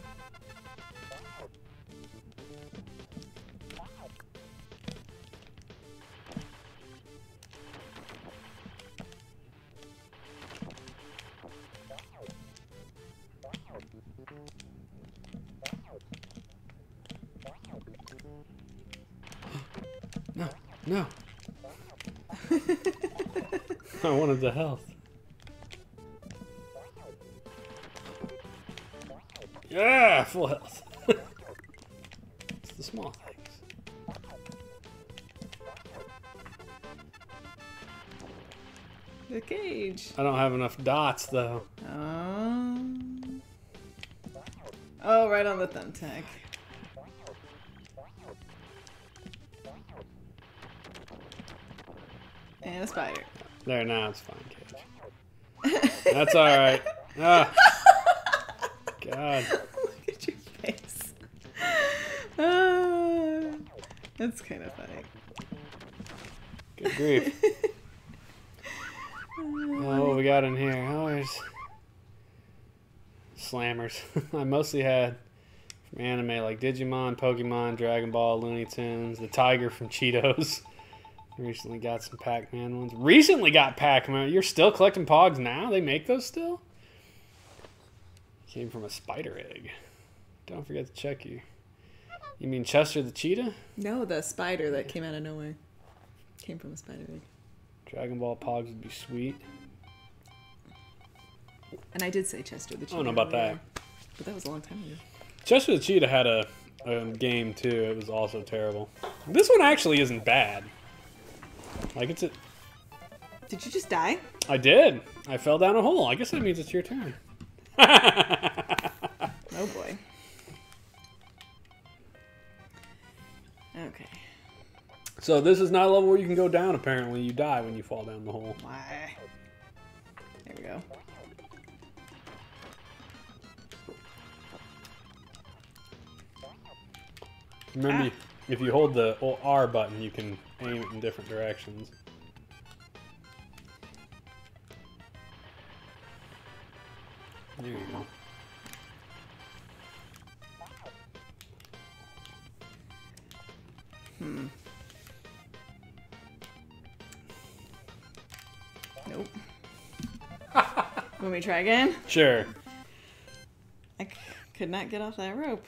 No, no. I wanted the health. Yeah, full health. it's the small things.
The cage.
I don't have enough dots though.
Um. Oh, right on the thumbtack. And a spider.
There, now it's fine, Cage. That's alright. Ah. God.
Look at your face. Ah, that's kind of funny.
Good grief. Oh, what we got in here? Oh, there's slammers. I mostly had from anime like Digimon, Pokemon, Dragon Ball, Looney Tunes, the Tiger from Cheetos. Recently got some Pac-Man ones. Recently got Pac-Man. You're still collecting Pogs now? They make those still? Came from a spider egg. Don't forget to check you. You mean Chester the cheetah?
No, the spider that came out of nowhere came from a spider egg.
Dragon Ball Pogs would be sweet.
And I did say Chester the Cheetah.
I don't know about that.
But that was a long time ago.
Chester the Cheetah had a, a game too. It was also terrible. This one actually isn't bad. Like it's a,
Did you just die?
I did. I fell down a hole. I guess that means it's your turn.
Oh boy. Okay.
so this is not a level where you can go down. Apparently, you die when you fall down the hole.
Why? There we go.
Remember, ah. if you hold the R button, you can aim it in different directions. There you go. Hmm.
Nope. Want me to try again?
Sure.
I c- could not get off that rope.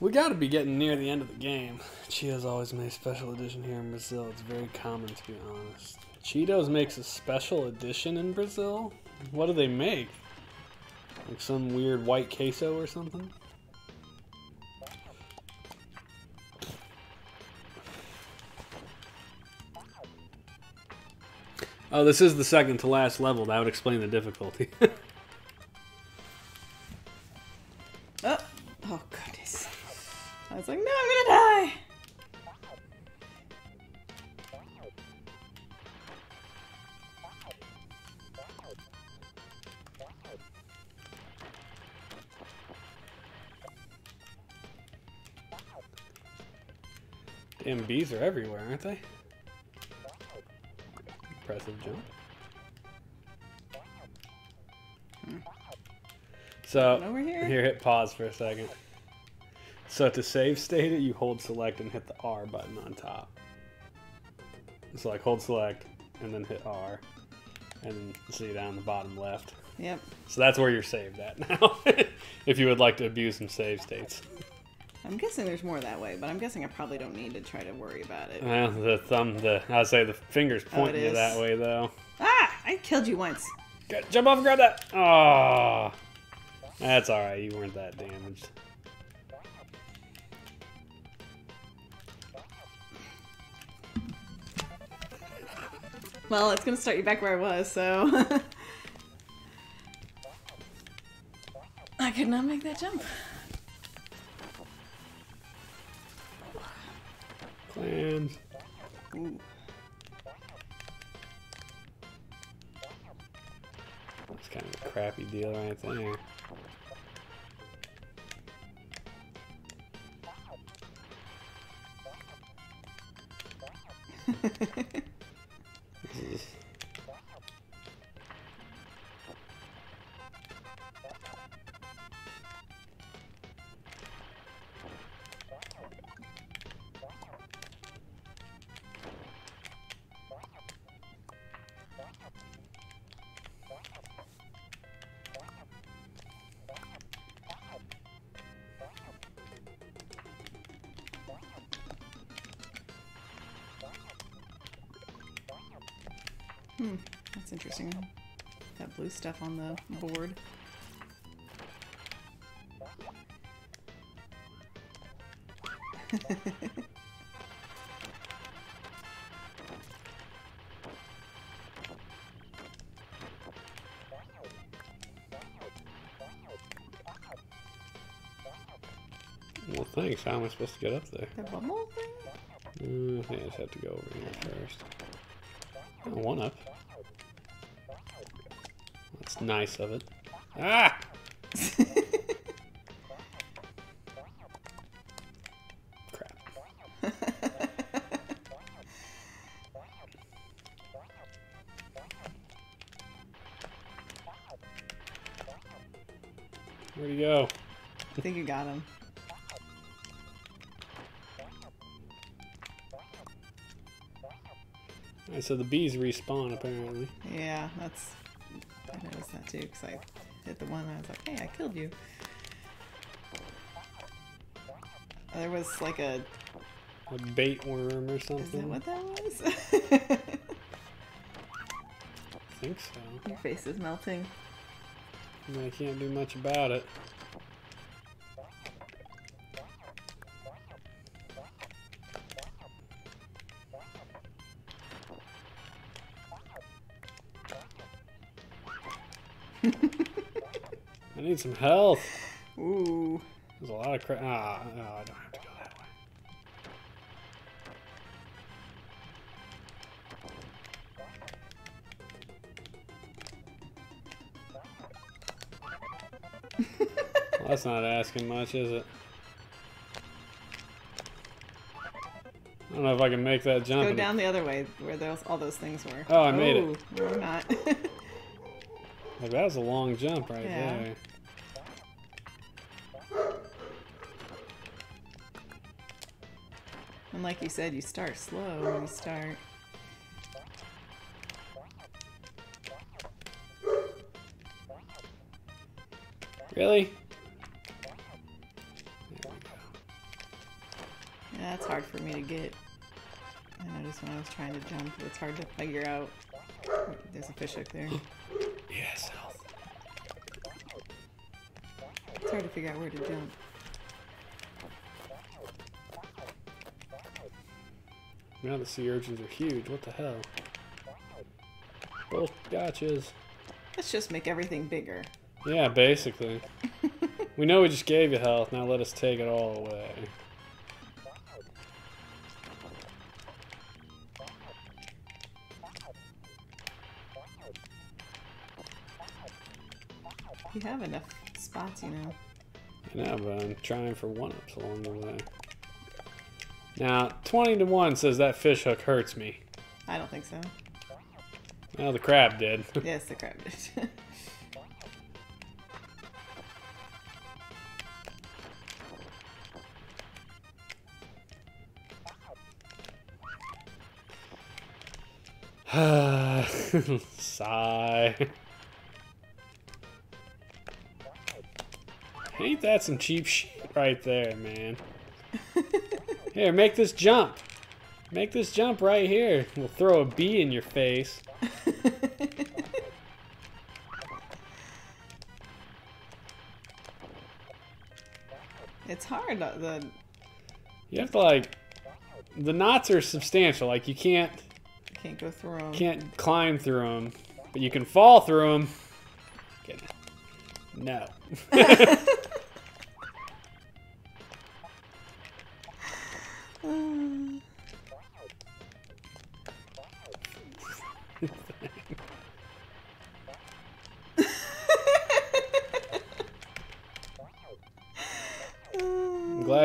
We gotta be getting near the end of the game. Cheetos always made special edition here in Brazil. It's very common to be honest. Cheetos makes a special edition in Brazil? What do they make? Like some weird white queso or something? Oh, this is the second to last level. That would explain the difficulty. Bees are everywhere, aren't they? Impressive jump. So
Over here?
here, hit pause for a second. So to save state it, you hold select and hit the R button on top. So like hold select and then hit R, and see down the bottom left.
Yep.
So that's where you're saved at now. if you would like to abuse some save states.
I'm guessing there's more that way, but I'm guessing I probably don't need to try to worry about it.
Well, the thumb, the I'd say the fingers
Oh,
you that way though.
Ah! I killed you once.
Get, jump off and grab that. Oh, that's all right. You weren't that damaged.
Well, it's gonna start you back where I was, so. I could not make that jump.
Clams.
Ooh.
That's kind of a crappy deal right there.
stuff on the board.
Well, thanks. How am I supposed to get up there?
The bubble thing?
Uh, I think I just have to go over here first. Oh, one up. Nice of it. Ah! Crap. Where'd he go?
I think you got him.
Alright, so the bees respawn apparently.
Yeah, that's. Too, because I hit the one. I was like, hey, I killed you. There was like a.
A bait worm or something?
Is that what that was?
I think so.
Your face is melting.
I can't do much about it. Some health.
Ooh.
There's a lot of crap. Ah, oh, I don't have to go that way. well, that's not asking much, is it? I don't know if I can make that jump.
Go down the other way where those all those things were.
Oh, I made it.
No, I'm not.
Like, that was a long jump right
Yeah.
there.
Like you said, you start slow when you start.
Really? There we go.
Yeah, that's hard for me to get. I noticed when I was trying to jump, it's hard to figure out. There's a fish hook there.
Yes, health.
It's hard to figure out where to jump.
Now the sea urchins are huge. What the hell? Both gotchas.
Let's just make everything bigger.
Yeah, basically. we know we just gave you health. Now let us take it all away.
You have enough spots, you know.
I know, but I'm trying for one ups along the way. Now, 20 to 1 says that fish hook hurts me.
I don't think so.
Well, the crab did.
Yes, the crab did.
Sigh. Ain't that some cheap shit right there, man? Here, make this jump. Make this jump right here. We'll throw a bee in your face.
it's hard. uh, The
You have to like the knots are substantial. Like you can't
can't go through them.
can't climb through them, but you can fall through them. No.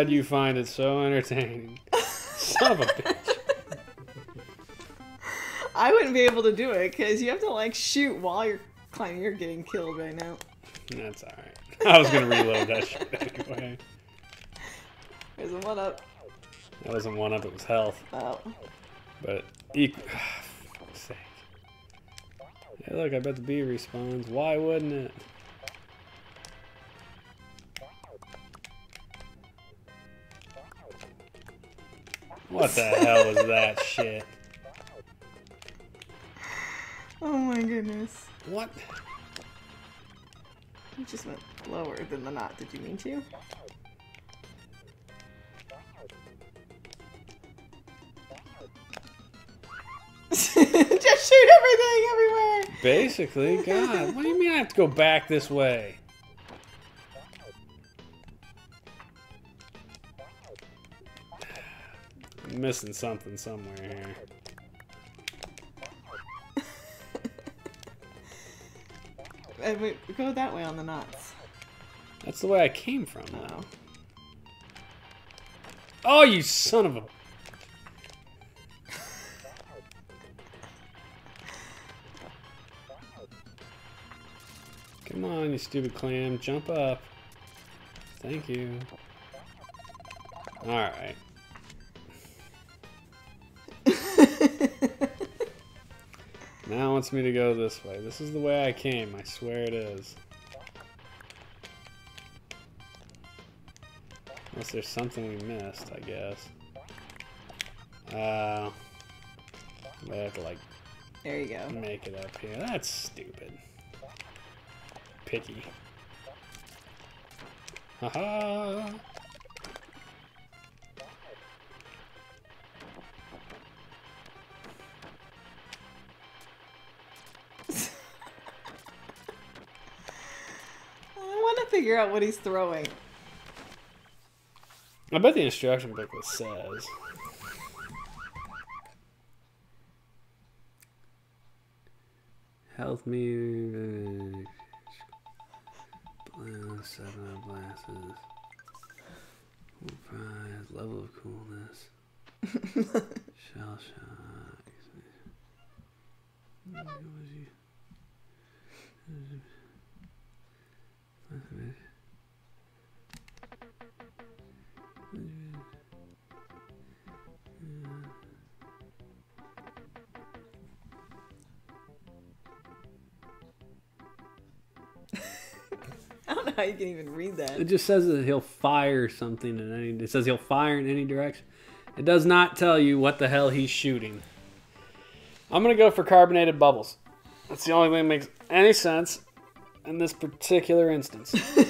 You find it so entertaining. Son of a bitch.
I wouldn't be able to do it because you have to like shoot while you're climbing. You're getting killed right now.
That's alright. I was gonna reload that shit anyway.
There's a one up.
That wasn't one up, it was health.
Oh,
But equal. fuck's sake. Hey, look, I bet the bee respawns. Why wouldn't it? What the hell was that shit?
oh my goodness!
What?
You just went lower than the knot. Did you mean to? just shoot everything everywhere.
Basically, God, what do you mean I have to go back this way? Missing something somewhere here.
Uh, go that way on the knots.
That's the way I came from, though.
Oh.
Oh, you son of a. Come on, you stupid clam. Jump up. Thank you. Alright. now it wants me to go this way. This is the way I came. I swear it is. Unless there's something we missed, I guess. Uh, we have to like
There you go.
make it up here. That's stupid. Picky. Haha.
Figure out what he's throwing.
I bet the instruction booklet says. Health meter. Blue, seven up glasses. Prize, level of coolness. Shell shock.
I don't know how you can even read that.
It just says that he'll fire something in any. It says he'll fire in any direction. It does not tell you what the hell he's shooting. I'm gonna go for carbonated bubbles. That's the only thing that makes any sense in this particular instance.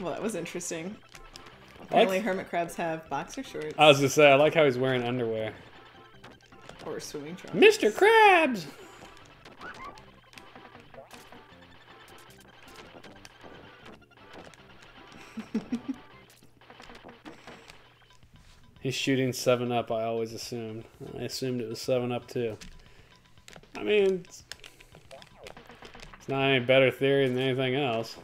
Well, that was interesting. Apparently, hermit crabs have boxer shorts
I was gonna say I like how he's wearing underwear.
or swimming trunks.
Mr. Krabs. He's shooting seven up. I always assumed. I assumed it was seven up too. I mean, it's, it's not any better theory than anything else.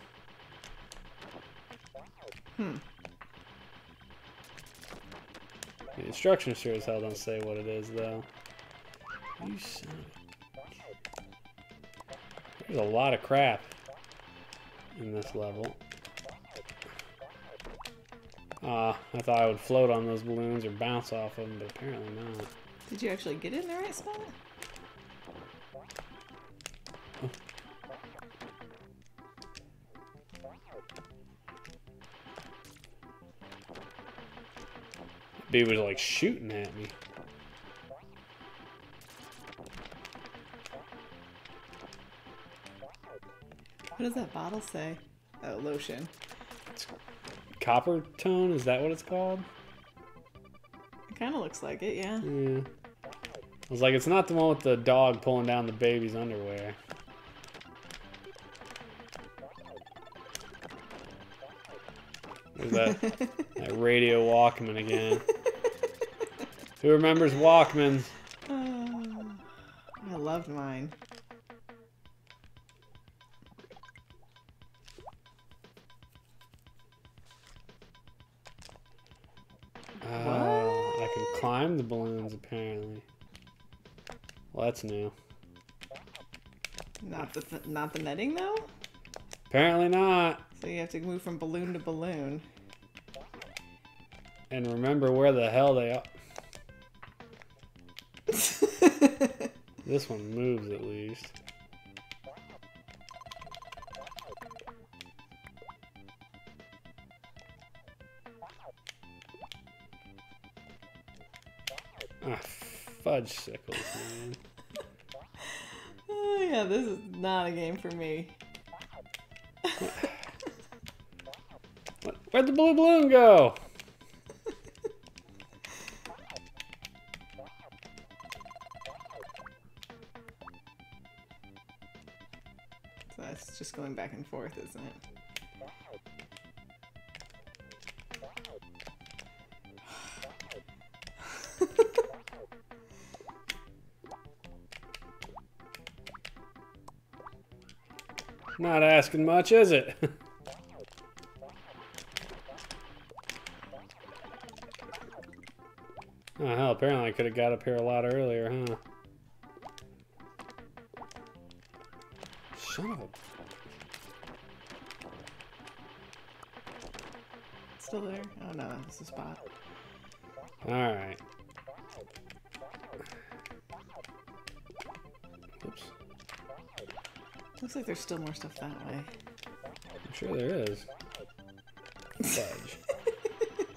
Hmm. The instructions sure as hell don't say what it is though. You son There's a lot of crap in this level. Ah, I thought I would float on those balloons or bounce off of them, but apparently not.
Did you actually get in the right spot?
Dude was like shooting at me.
What does that bottle say? Oh, lotion.
Copper tone, is that what it's called?
It kind of looks like it, yeah.
Yeah. I was like, it's not the one with the dog pulling down the baby's underwear. There's that, that radio Walkman again. Who remembers Walkmans?
Oh, I loved mine.
Oh, I can climb the balloons apparently. Well, that's new.
Not the not the netting though.
Apparently not.
So you have to move from balloon to balloon.
And remember where the hell they are. This one moves at least. Ah, fudge sickles, man.
oh yeah, this is not a game for me.
Where'd the blue balloon go?
Back and forth, isn't it?
Not asking much, is it? oh hell, apparently I could have got up here a lot earlier, huh?
Still there? Oh no, that's the spot.
Alright. Oops.
Looks like there's still more stuff that way.
I'm sure there is. Fudge.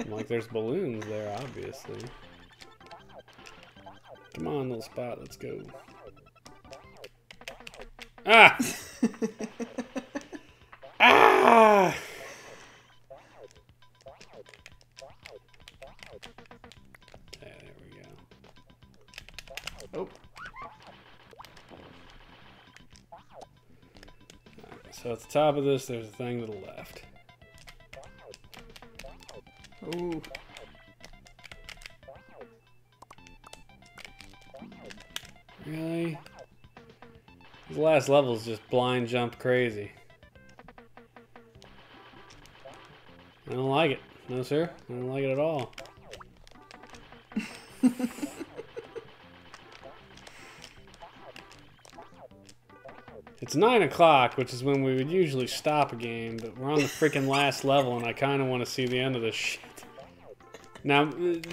Like, there's balloons there, obviously. Come on, little spot, let's go. Ah! ah! top of this, there's a thing to the left.
Ooh.
Really? This last level is just blind jump crazy. I don't like it. No, sir. I don't like it at all. it's 9 o'clock, which is when we would usually stop a game, but we're on the freaking last level, and I kind of want to see the end of this shit. Now,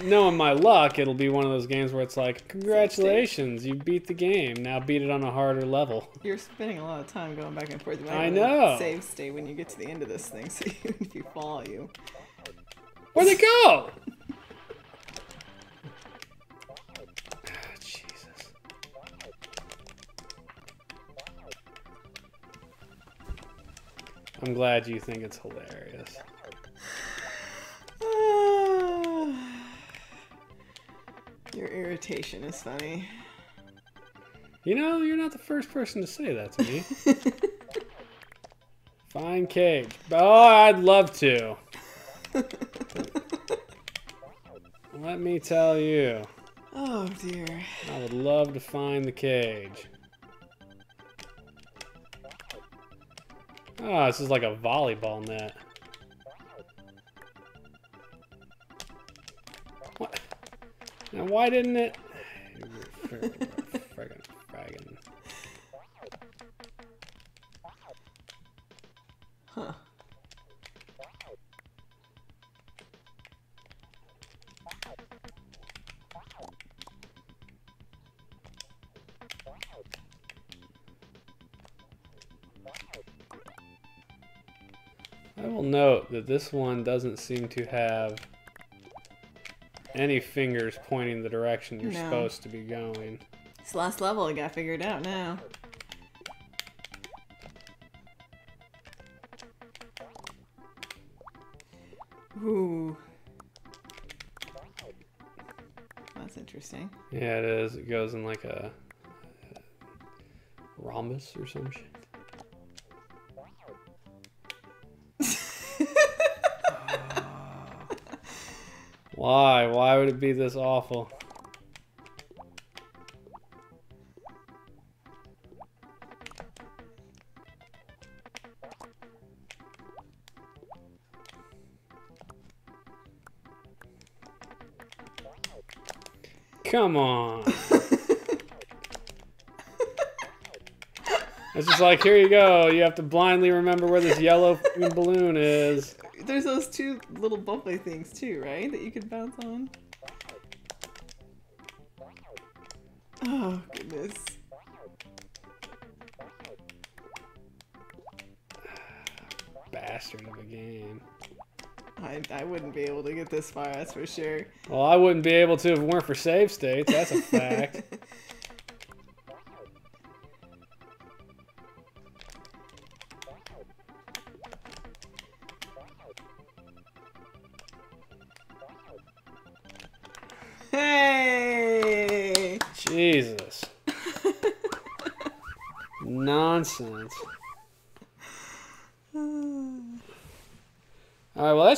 knowing my luck, it'll be one of those games where it's like, congratulations, you beat the game. Now beat it on a harder level.
You're spending a lot of time going back and forth. You
I know.
Save state when you get to the end of this thing, so even if you fall, you.
Where'd they go? Glad you think it's hilarious.
Your irritation is funny.
You know, you're not the first person to say that to me. Fine cage. Oh, I'd love to. Let me tell you,
Oh dear.
I would love to find the cage. Oh, this is like a volleyball net. What? Now, why didn't it? that this one doesn't seem to have any fingers pointing the direction you're
No.
supposed to be going.
This last level I got figured out now. Ooh. That's interesting.
Yeah, it is. It goes in like a, a rhombus or some shit. Would it be this awful? Come on. It's just like, here you go. You have to blindly remember where this yellow balloon is.
There's those two little bubbly things too, right? That you could bounce on. Oh goodness.
Bastard of a game.
I, I wouldn't be able to get this far, that's for sure.
Well, I wouldn't be able to if it weren't for save states. That's a fact.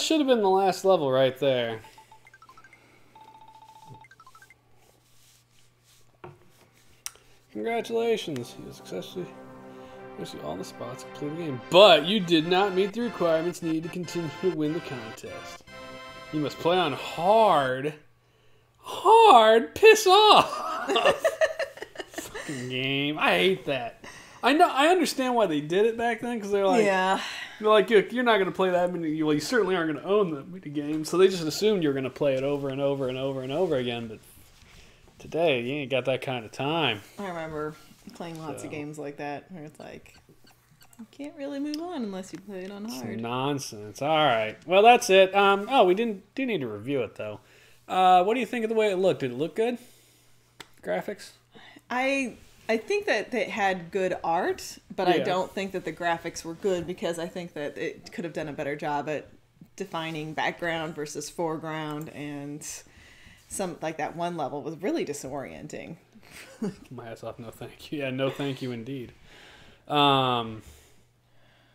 Should have been the last level right there. Congratulations. You successfully received all the spots to play the game. But you did not meet the requirements needed to continue to win the contest. You must play on hard. Hard? Piss off! Fucking game. I hate that. I know. I understand why they did it back then because they're like,
yeah.
They're like, "Look, you're not going to play that many. Well, you certainly aren't going to own the game. So they just assumed you're going to play it over and over and over and over again. But today, you ain't got that kind of time.
I remember playing lots
So.
of games like that where it's like you can't really move on unless you play it on
It's
hard.
nonsense. All right. Well, that's it. Um. Oh, we didn't do need to review it though. Uh, what do you think of the way it looked? Did it look good? Graphics?
I I think that it had good art, but I don't think that the graphics were good because I think that it could have done a better job at defining background versus foreground and some like that one level was really disorienting.
My ass off. No, thank you. Yeah, no, thank you indeed. Um.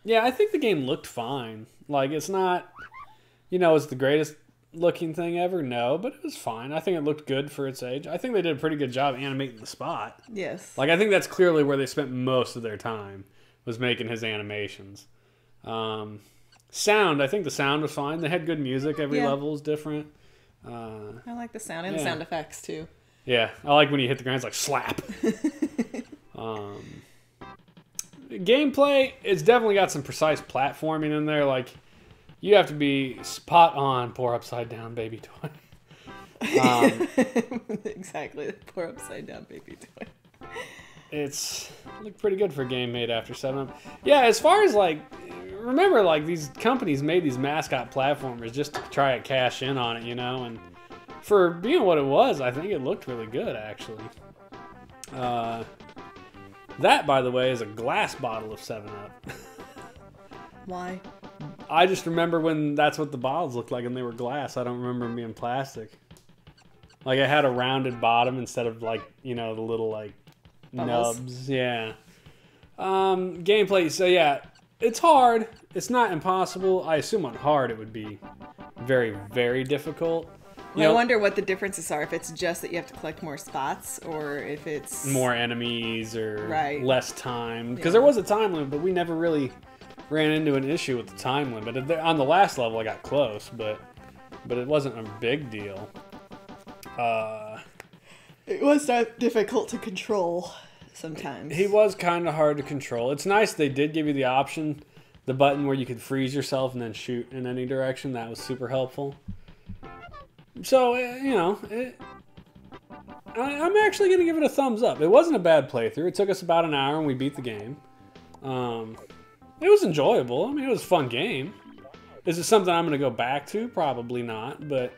Yeah, I think the game looked fine. Like it's not, you know, it's the greatest looking thing ever. No, but it was fine. I think it looked good for its age. I think they did a pretty good job animating the spot.
Yes.
Like I think that's clearly where they spent most of their time was making his animations. Um, sound, I think the sound was fine. They had good music. Every
Yeah.
level is different. Uh,
I like the sound and the sound effects too.
yeah, I like when you hit the ground. It's like slap. um, gameplay, it's definitely got some precise platforming in there. Like you have to be spot on. Poor upside down baby toy. Um,
exactly. Poor upside down baby toy.
it's looked pretty good for a game made after seven up. Yeah, as far as like, remember like these companies made these mascot platformers just to try to cash in on it, you know, and for being what it was, I think it looked really good actually. Uh, that, by the way, is a glass bottle of Seven Up.
Why?
I just remember when that's what the bottles looked like and they were glass. I don't remember them being plastic. Like it had a rounded bottom instead of like, you know, the little like
Bubbles.
nubs. Yeah. Um gameplay, so yeah, it's hard. It's not impossible. I assume on hard it would be very, very difficult. You
I
know,
wonder what the differences are. If it's just that you have to collect more spots, or if it's
more enemies or
Right.
less time. Because
Yeah.
there was a time limit, but we never really ran into an issue with the time limit. On the last level, I got close, but but it wasn't a big deal. Uh,
It was not difficult to control sometimes.
he was kind of hard to control. It's nice they did give you the option, the button where you could freeze yourself and then shoot in any direction. That was super helpful. So uh, you know, it, I, I'm actually gonna give it a thumbs up. It wasn't a bad playthrough. It took us about an hour and we beat the game. Um, it was enjoyable. I mean, it was a fun game. Is it something I'm gonna go back to? Probably not, but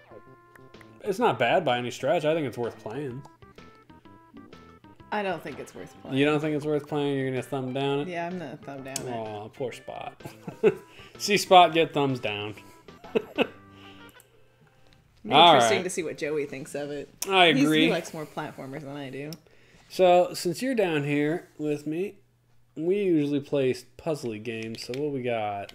it's not bad by any stretch. I think it's worth playing.
I don't think it's worth playing.
You don't think it's worth playing? You're gonna thumb down it?
Yeah, I'm gonna thumb down it.
Oh, poor Spot. See Spot get thumbs down.
Interesting
right.
to see what Joey thinks of it.
I
He's-
agree.
he likes more platformers than I do.
So since you're down here with me, we usually play puzzly games. So what we got?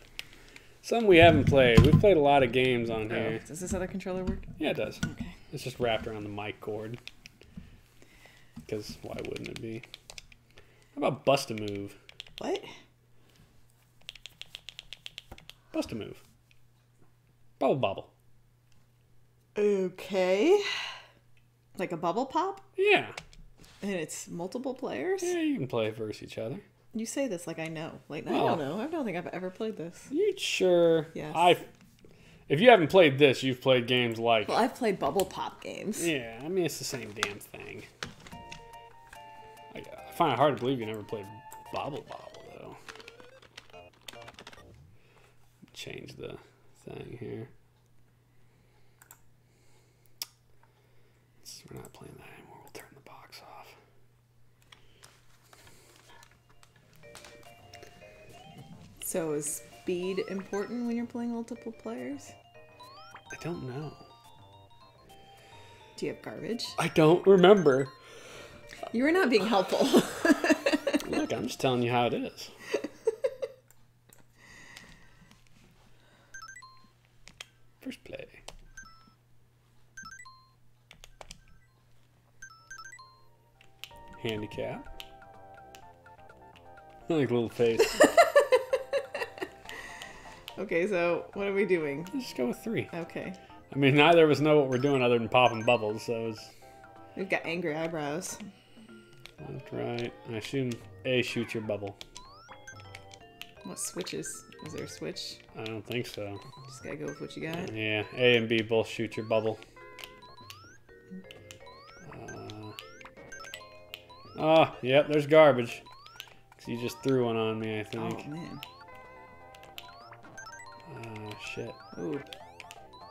Some we haven't played. We've played a lot of games on
Oh,
here.
does this other controller work?
Yeah, it does.
Okay.
It's just wrapped around the mic cord. Because why wouldn't it be? How about bust a move?
What?
Bust a move. Bubble bobble.
Okay. Like a bubble pop,
Yeah.
and it's multiple players.
Yeah, you can play versus each other.
You say this like I know. Like I don't know. I don't think I've ever played this.
You sure?
Yes.
I. If you haven't played this, you've played games like.
Well, I've played bubble pop games.
Yeah, I mean it's the same damn thing. I, I find it hard to believe you never played Bubble Bobble though. Change the thing here. We're not playing that
So is speed important when you're playing multiple players?
I don't know.
Do you have garbage?
I don't remember.
You are not being helpful.
Look, I'm just telling you how it is. First play. Handicap. I like little face.
okay, so what are we doing?
Let's just go with three.
Okay.
I mean, neither of us know what we're doing other than popping bubbles, so it's
We've got angry eyebrows.
left, right. I assume A shoots your bubble.
What switches? Is there a switch?
I don't think so.
Just gotta go with what you got.
Yeah, A and B both shoot your bubble. Uh, oh, yep, there's garbage. 'Cause you just threw one on me, I
Oh
think.
man.
Oh, shit.
Ooh.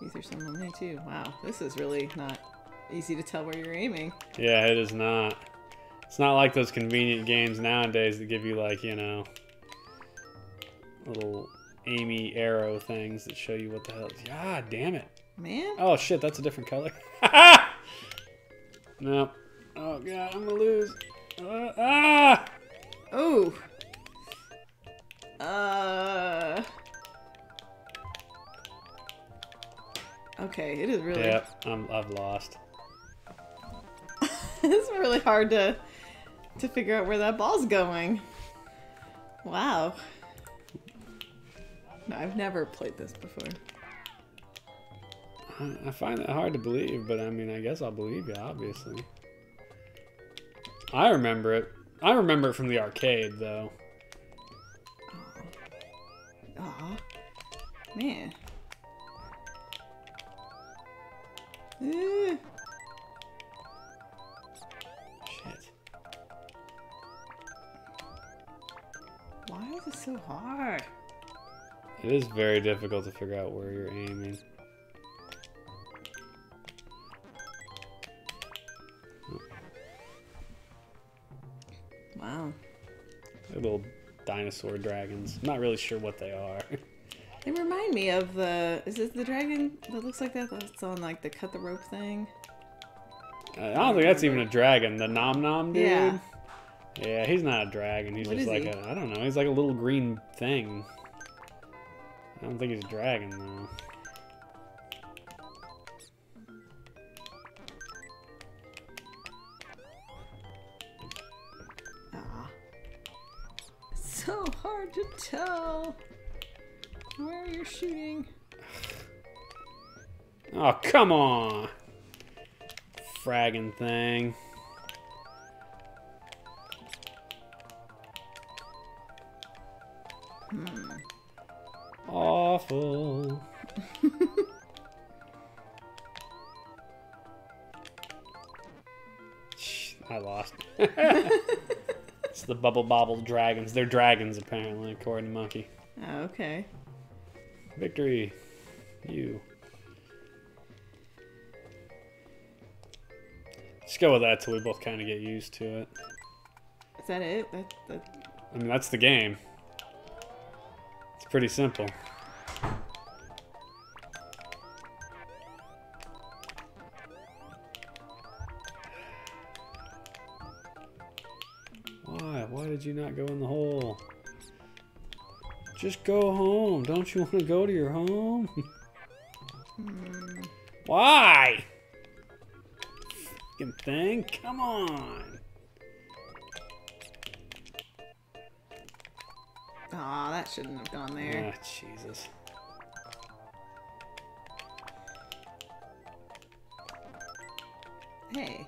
You threw some on me too. Wow. This is really not easy to tell where you're aiming.
Yeah, it is not. It's not like those convenient games nowadays that give you, like, you know, little Amy arrow things that show you what the hell. Ah, damn it.
Man.
Oh, shit, that's a different color. no. Oh, God, I'm gonna lose. Uh, ah!
Oh. Uh. Okay, it is really
Yep, I'm, I've lost.
it's really hard to to figure out where that ball's going. Wow. No, I've never played this before.
I, I find that hard to believe, but I mean, I guess I'll believe you, obviously. I remember it. I remember it from the arcade, though.
Aw. Man. Eh.
Shit.
Why is it so hard?
It is very difficult to figure out where you're aiming.
Wow.
Little dinosaur dragons. I'm not really sure what they are.
Remind me of the. Is this the dragon that looks like that? That's on like the cut the rope thing.
I don't think that's even a dragon. The Nom Nom dude.
Yeah.
Yeah, he's not a dragon. He's
What
just like
he?
a. I don't know. He's like a little green thing. I don't think he's a dragon though.
Ah. So hard to tell where you're shooting.
Oh come on, fragging thing. Hmm. Awful. I lost. it's the bubble bobble dragons. They're dragons apparently, according to Monkey.
Oh, okay.
Victory. You. Just go with that till we both kind of get used to it.
Is that it? That, that,
I mean, that's the game. It's pretty simple. Why? Why did you not go in the hole? Just go home. Don't you want to go to your home? Why? Fucking thing. Come on.
Aw, that shouldn't have gone there.
Ah, Jesus.
Hey.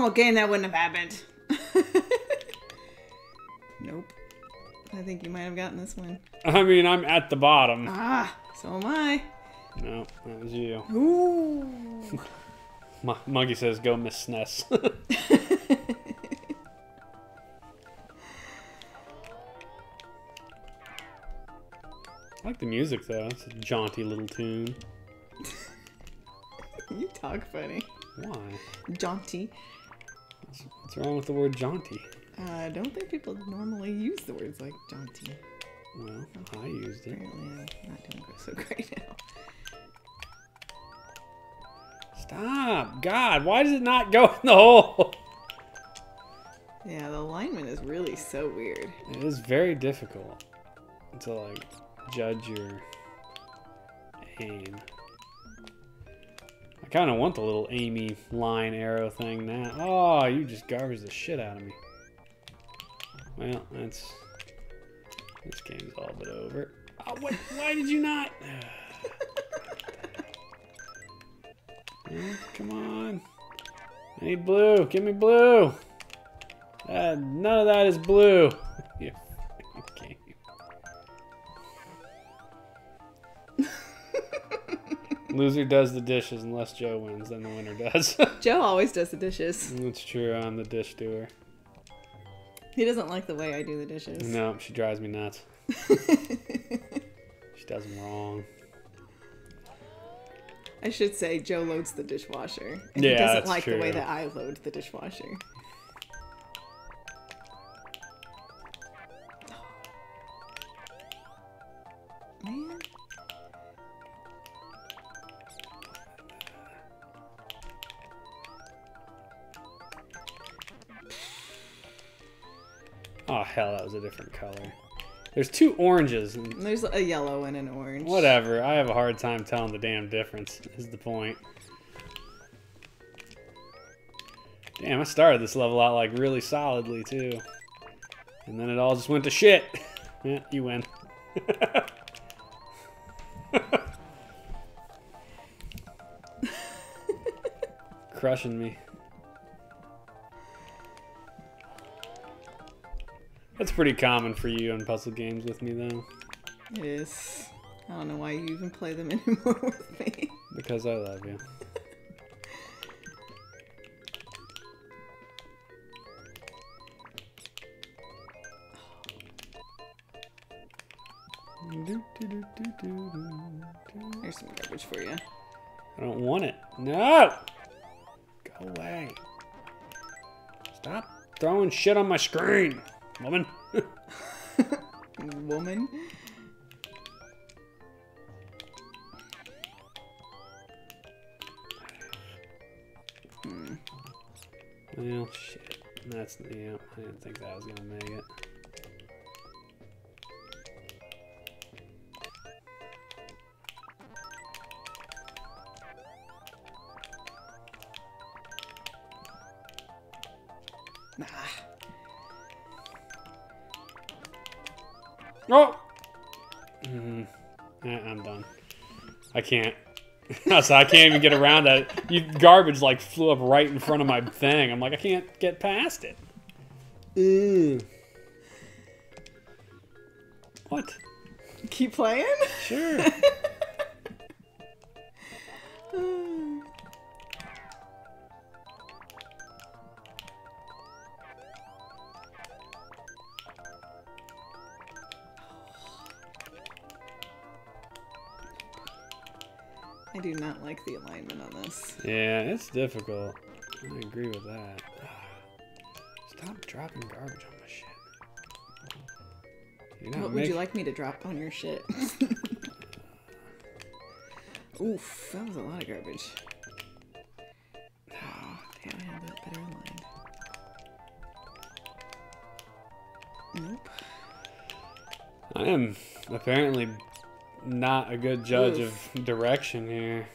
Normal game, that wouldn't have happened. nope. I think you might have gotten this one.
I mean, I'm at the bottom.
Ah, so am I.
No, that was you.
Ooh.
M- Monkey says, "Go, Miss SNES." I like the music though. It's a jaunty little tune.
you talk funny.
Why?
Jaunty.
What's, what's wrong with the word jaunty?
Uh, I don't think people normally use the words like jaunty.
Well, I used it.
Apparently, I'm not doing so great now.
Stop! God, why does it not go in the hole?
Yeah, the alignment is really so weird.
It is very difficult to like judge your aim. Kind of want the little Amy line arrow thing now. Oh, you just garbage the shit out of me. Well, that's this game's all but over. Oh, what? Why did you not? Come on. I need blue. Give me blue. Uh, none of that is blue. Loser does the dishes unless Joe wins, then the winner does.
Joe always does the dishes.
That's true, I'm the dish doer.
He doesn't like the way I do the dishes.
No, she drives me nuts. She does them wrong.
I should say Joe loads the dishwasher. And
Yeah,
he doesn't like the way that I load the dishwasher.
Different color. There's two oranges.
There's a yellow and an orange.
whatever. I have a hard time telling the damn difference. Is the point. Damn, I started this level out like really solidly too, and then it all just went to shit. yeah, you win. Crushing me. That's pretty common for you on puzzle games with me, though,
It is. I don't know why you even play them anymore with me.
because I love you.
Here's some garbage for you.
I don't want it. No! Go away. Stop throwing shit on my screen, woman.
Woman. Hmm.
Well, shit. That's yeah. I didn't think that was gonna make it. Can't. so I can't even get around that. You garbage like flew up right in front of my thing. I'm like, I can't get past it. What?
Keep playing?
Sure.
I do not like the alignment on this.
yeah, it's difficult. I agree with that. Stop dropping garbage on my shit.
What would you like me to drop on your shit? Oof, that was a lot of garbage. Oh, damn, I had that better aligned. Nope.
I am apparently not a good judge
Oof.
of direction here.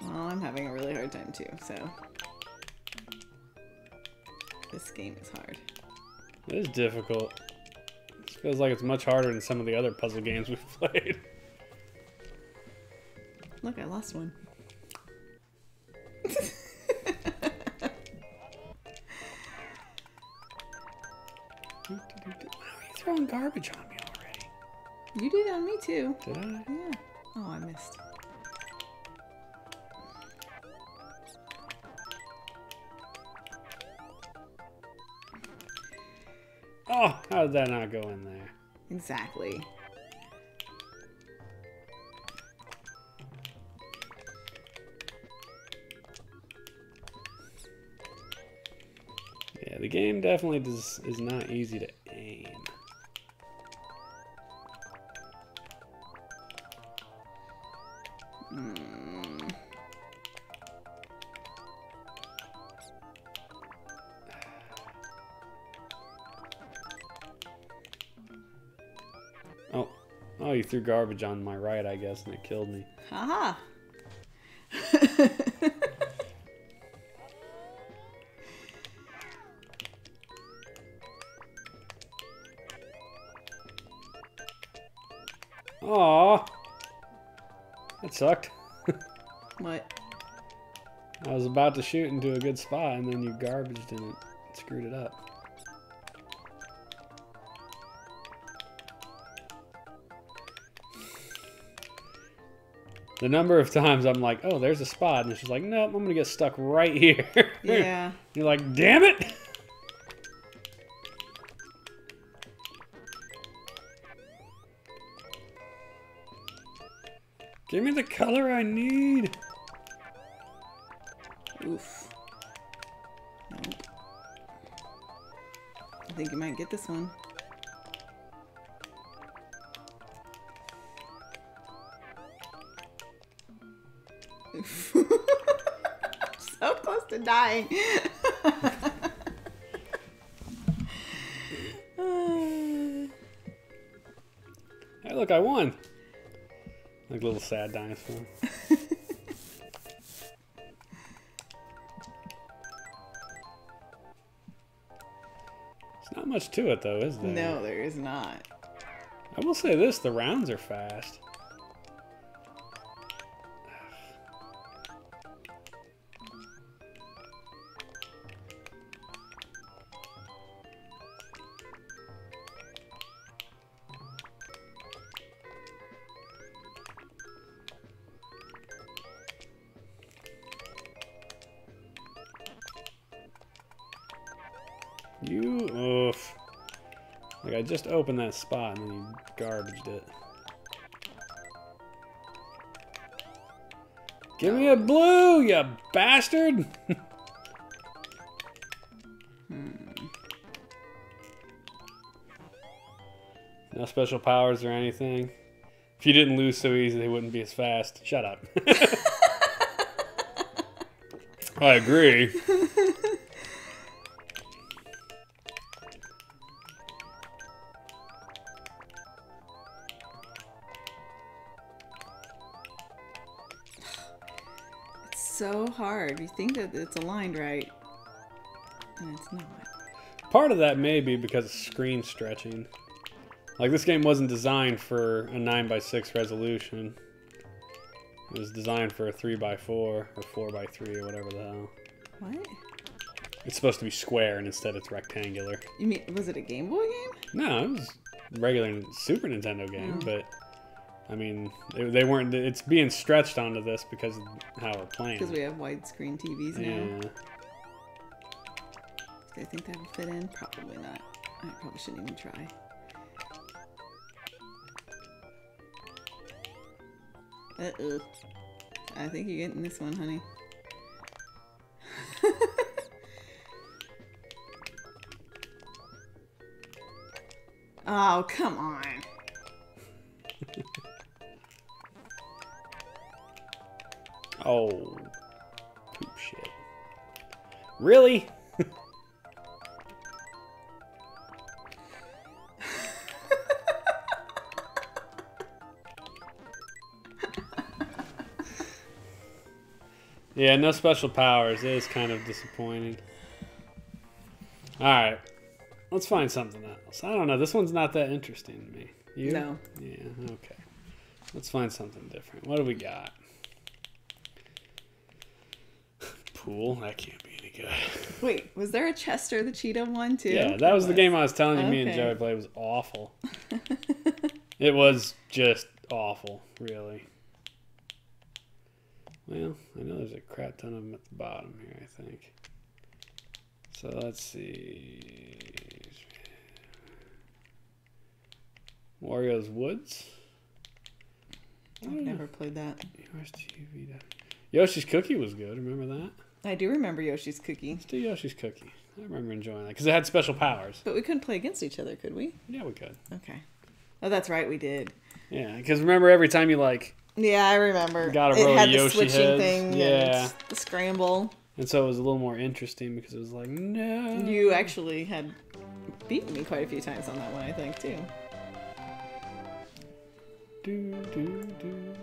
Well, I'm having a really hard time too, so. This game is hard.
It is difficult. This feels like it's much harder than some of the other puzzle games we've played.
Look, I lost one.
Why are you throwing garbage on?
You did on me too.
Did I?
Yeah. Oh, I missed.
Oh, how did that not go in there?
Exactly.
Yeah, the game definitely does, is not easy to threw garbage on my right, I guess, and it killed me.
Haha.
Aw, that sucked.
what?
I was about to shoot into a good spot, and then you garbaged and it screwed it up. The number of times I'm like, oh, there's a spot, and it's just like, nope, I'm gonna get stuck right here.
Yeah.
You're like, damn it! Give me the color I need.
Oof. Nope. I think you might get this one. dying.
hey, look, I won. Like little sad dinosaur. It's not much to it, though, is there?
No, there is not.
I will say this, the rounds are fast. Just opened that spot and then you garbaged it. Give me a blue, you bastard! Hmm. No special powers or anything. If you didn't lose so easy, they wouldn't be as fast. Shut up. I agree.
Think that it's aligned right, and it's not.
Part of that may be because of screen stretching. Like this game wasn't designed for a 9x6 resolution. It was designed for a 3x4 or 4x3 or whatever the hell.
What?
It's supposed to be square and instead it's rectangular.
You mean was it a Game Boy game?
No, it was a regular Super Nintendo game,
Oh.
but I mean, they, they weren't. It's being stretched onto this because of how we're playing.
Because we have widescreen TVs now.
yeah.
Do I think that will fit in? Probably not. I probably shouldn't even try. Uh-oh. I think you're getting this one, honey. oh, come on.
Oh, poop shit. Really? yeah, no special powers. It is kind of disappointing. Alright. Let's find something else. I don't know. This one's not that interesting to me. You?
No.
Yeah, okay. Let's find something different. What do we got? Pool? That can't be any good.
Wait, was there a Chester the Cheetah one too?
Yeah, that was the game I was telling you me and
Okay.
Joey played. It was awful. it was just awful, really. Well, I know there's a crap ton of them at the bottom here, I think. So let's see. Wario's Woods.
I've hmm. never played that.
Where's TV? down- Yoshi's Cookie was good. Remember that?
I do remember Yoshi's Cookie,
Let's do Yoshi's Cookie. I remember enjoying that because it had special powers.
but we couldn't play against each other, could we?
Yeah, we could.
Okay. Oh, that's right, we did.
Yeah, because remember every time you like,
Yeah, I remember.
Got a
it had
of
the
Yoshi
switching
heads.
thing.
Yeah.
And the scramble.
and so it was a little more interesting because it was like, no.
You actually had beaten me quite a few times on that one, I think, too.
Do, do, do,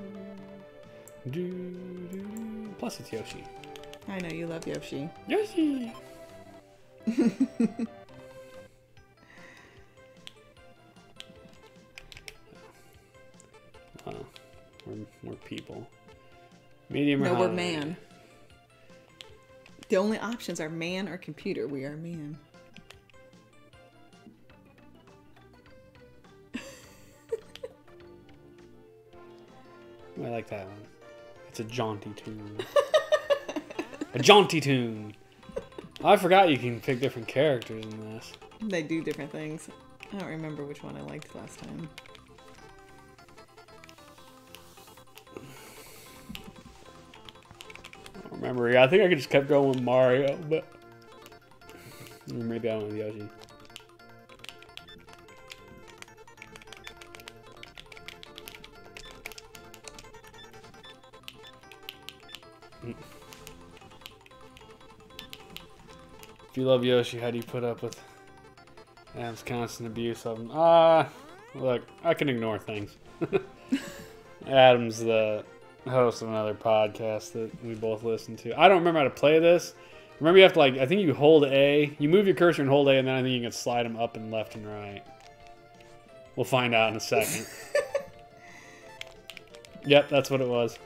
do, do, do. Plus it's Yoshi.
I know you love Yoshi.
Yoshi. wow, we're, we're people. Medium or
No, we're man. The only options are man or computer. We are man.
I like that one. It's a jaunty tune. a jaunty tune. I forgot you can pick different characters in this.
They do different things. I don't remember which one I liked last time.
I don't remember. Yeah. I think I just kept going with Mario, but maybe I went with Yoshi. If you love Yoshi, how do you put up with Adam's constant abuse of him? Ah, look, I can ignore things. Adam's the host of another podcast that we both listen to. I don't remember how to play this. Remember, you have to like. I think you hold A. You move your cursor and hold A, and then I think you can slide them up and left and right. We'll find out in a second. yep, that's what it was.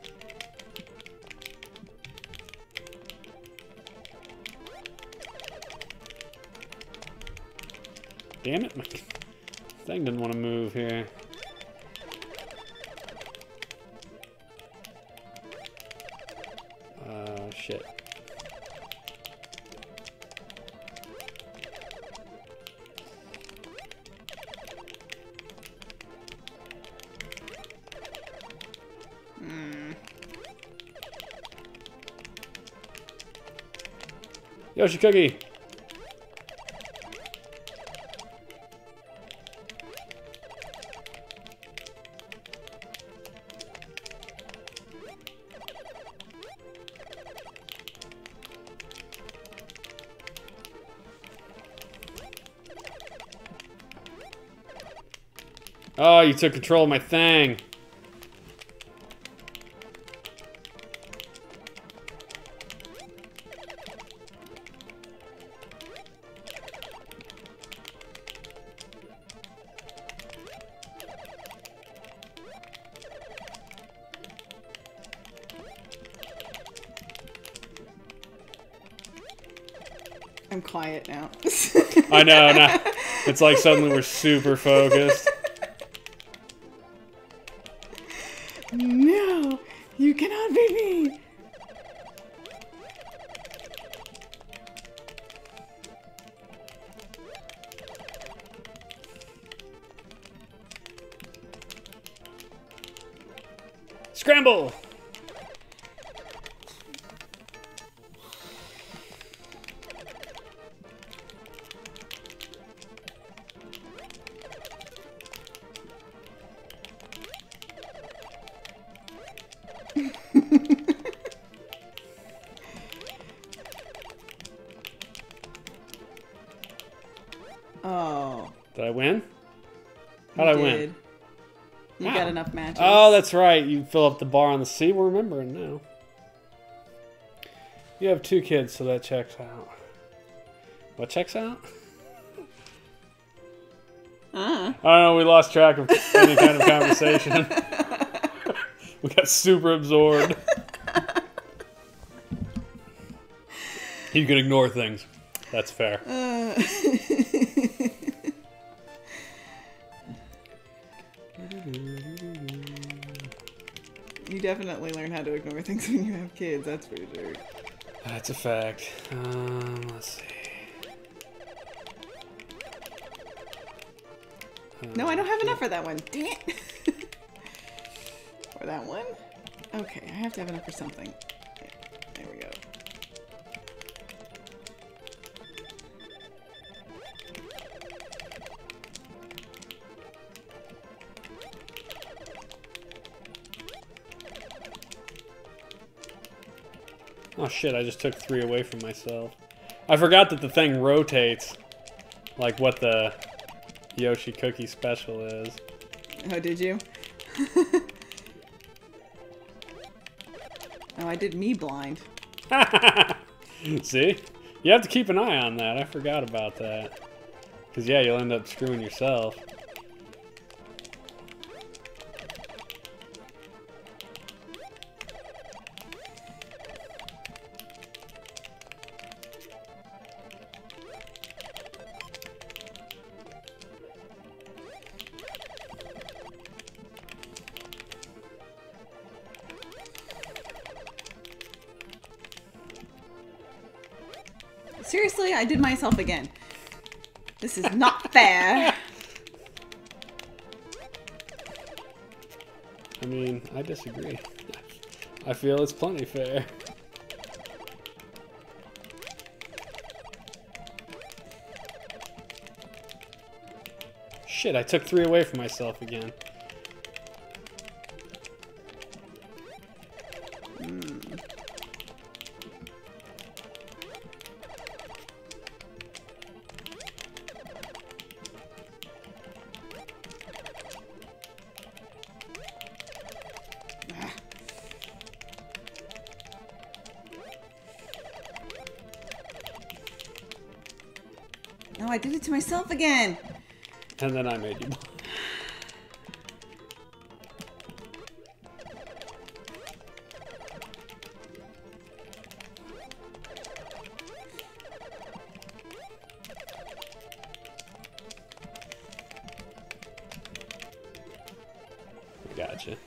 Damn it, my thing didn't want to move here. Uh, shit. Yoshi Cookie! Oh, you took control of my thing.
I'm quiet now.
I know, no. It's like suddenly we're super focused. That's right. You fill up the bar on the sea. We're remembering now. You have two kids, so that checks out. What checks out?
Ah.
I don't know. We lost track of any kind of conversation. we got super absorbed. you can ignore things. That's fair.
Uh, kids, that's for sure.
That's a fact. Um, let's see.
No, I don't have enough for that one. Dang it. for that one? Okay, I have to have enough for something.
Shit, I just took three away from myself. I forgot that the thing rotates. Like what the Yoshi cookie special is.
Oh, did you? oh, I did me blind.
See? You have to keep an eye on that. I forgot about that. Because, yeah, you'll end up screwing yourself.
I did myself again. This is not fair.
I mean, I disagree. I feel it's plenty fair. Shit, I took three away from myself again.
I did it to myself again.
And then I made you. Gotcha.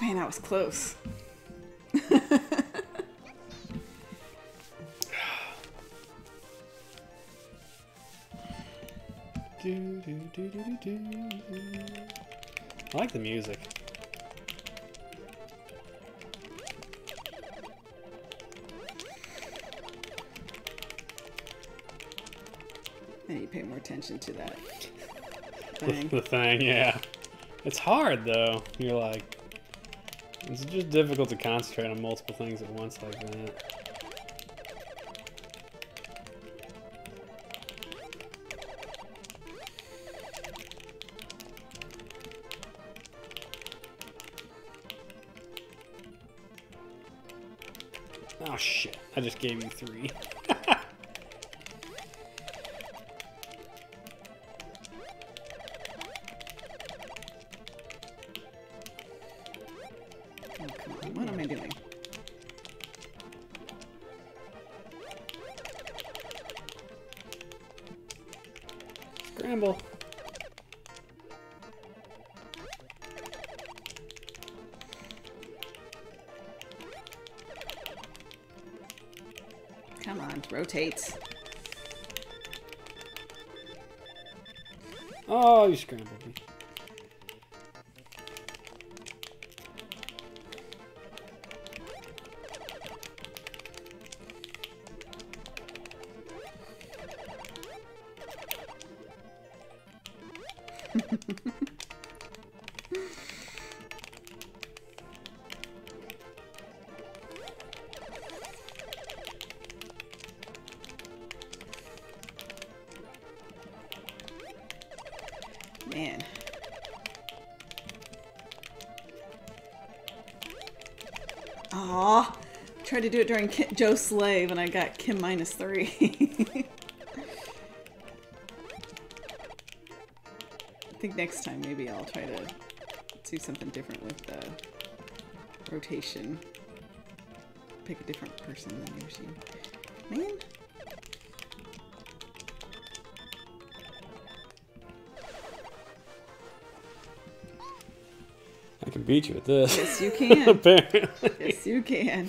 Man, that was close.
I like the music.
I need to pay more attention to that
The,
thing.
the thing, yeah. It's hard though. You're like, it's just difficult to concentrate on multiple things at once like that. Gave you three.
Tried to do it during Ki- Joe Slave and I got Kim minus three. I think next time maybe I'll try to do something different with the rotation. Pick a different person than usually. Man.
I can beat you at this.
Yes, you can.
Apparently.
yes, you can.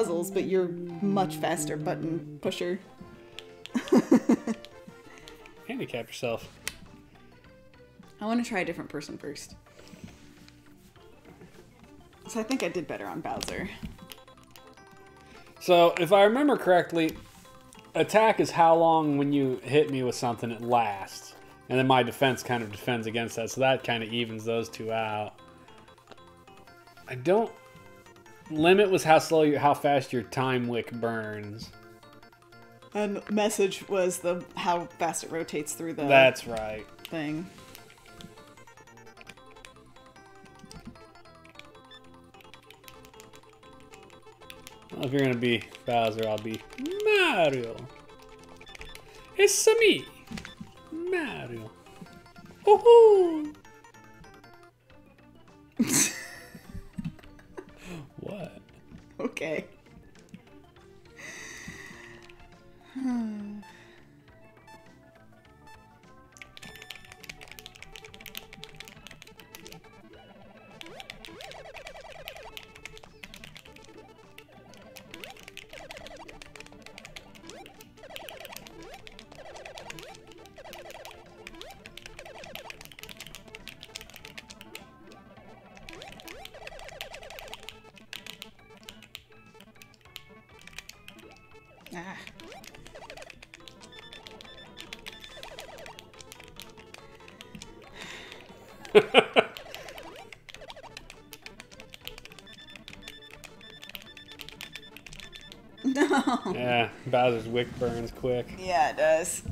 Puzzles, but you're much faster button pusher.
Handicap yourself.
I want to try a different person first. So I think I did better on Bowser.
So, if I remember correctly, attack is how long when you hit me with something it lasts. And then my defense kind of defends against that, so that kind of evens those two out. I don't. Limit was how slow you, how fast your time wick burns.
And message was the how fast it rotates through the
That's right.
thing.
Well, if you're gonna be Bowser, I'll be Mario. It's me, Mario. Woohoo!
Okay.
Hmm. Bowser's wick burns quick.
Yeah, it does.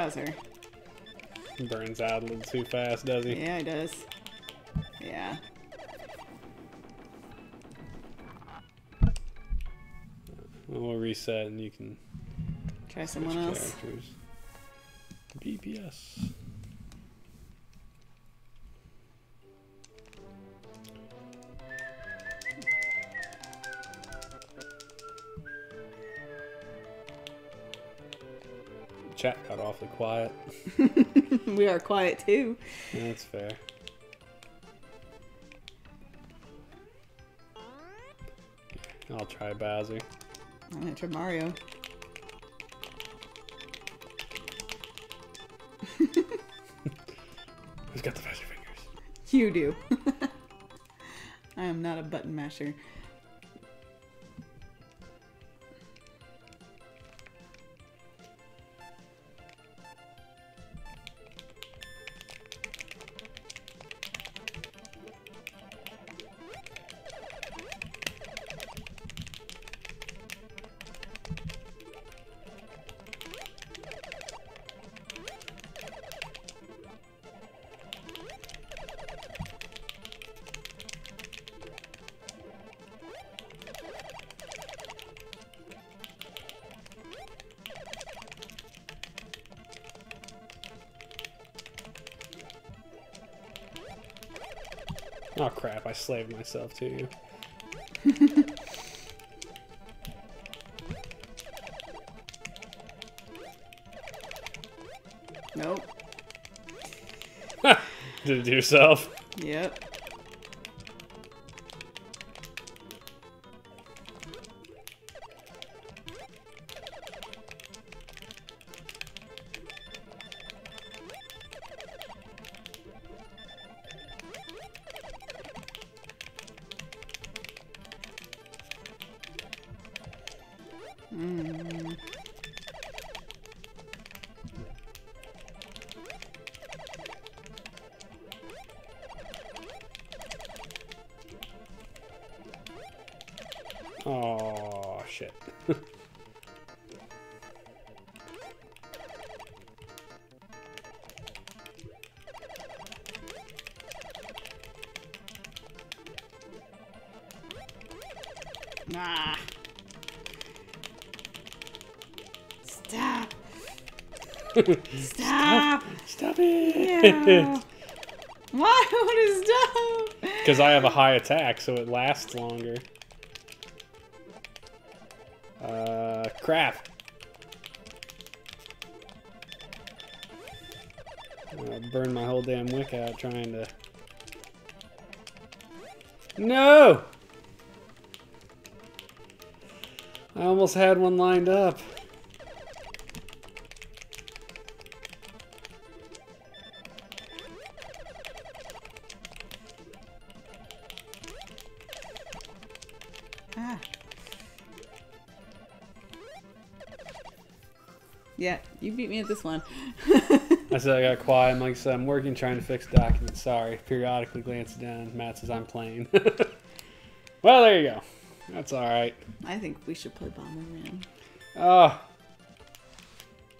Bowser.
Burns out a little too fast, does he?
Yeah, he does. Yeah.
We'll reset and you can
Try someone else.
characters. BPS. Awfully quiet.
we are quiet too.
That's fair. I'll try Bowser.
I'm gonna try Mario.
Who's got the faster fingers?
You do. I am not a button masher.
Slaved myself to you.
Nope.
Did it to yourself?
Yep.
Shit.
Nah. Stop. Stop.
Stop it!
Yeah. Why would it stop?
Because I have a high attack, so it lasts longer. Crap. I my whole damn wick out trying to. No! I almost had one lined up.
At this one.
I said I got quiet. I'm like, said, I'm working trying to fix documents. Sorry. Periodically glance down. Matt says I'm playing. well, there you go. That's all right.
I think we should play Bomberman.
Oh.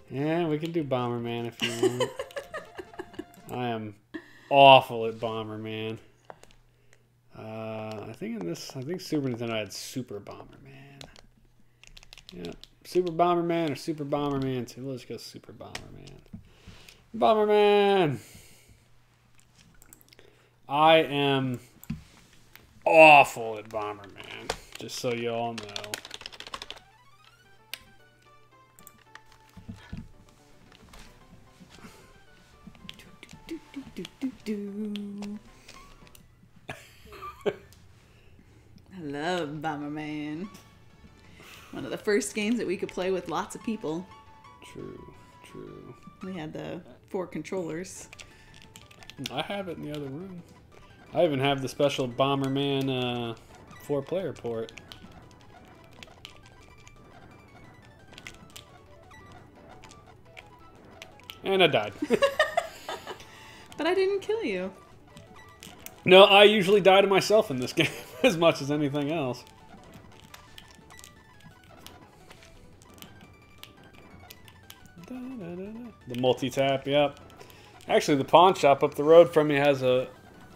Yeah, we can do Bomberman if you want. I am awful at Bomberman. Uh, I think in this, I think Super Nintendo had Super Bomberman. Super Bomberman or Super Bomberman 2. Let's go Super Bomberman. Bomberman! I am awful at Bomberman, just so you all know.
First games that we could play with lots of people.
True, true.
We had the four controllers.
I have it in the other room. I even have the special Bomberman uh, four player port. And I died.
But I didn't kill you.
no, I usually die to myself in this game as much as anything else. Multi-tap, yep. Actually, the pawn shop up the road from me has a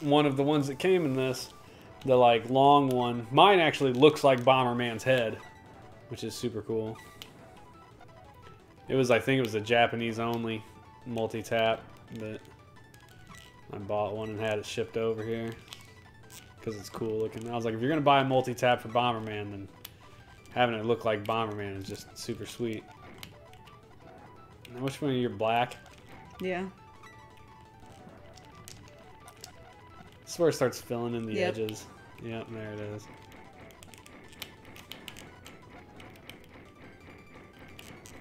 one of the ones that came in this. The like long one. Mine actually looks like Bomberman's head, which is super cool. It was, I think, it was a Japanese only multi-tap, but I bought one and had it shipped over here because it's cool looking. I was like, if you're gonna buy a multi-tap for Bomberman, then having it look like Bomberman is just super sweet. Which one are you black?
Yeah.
This is where it starts filling in the
Yep.
edges. Yep, there it is.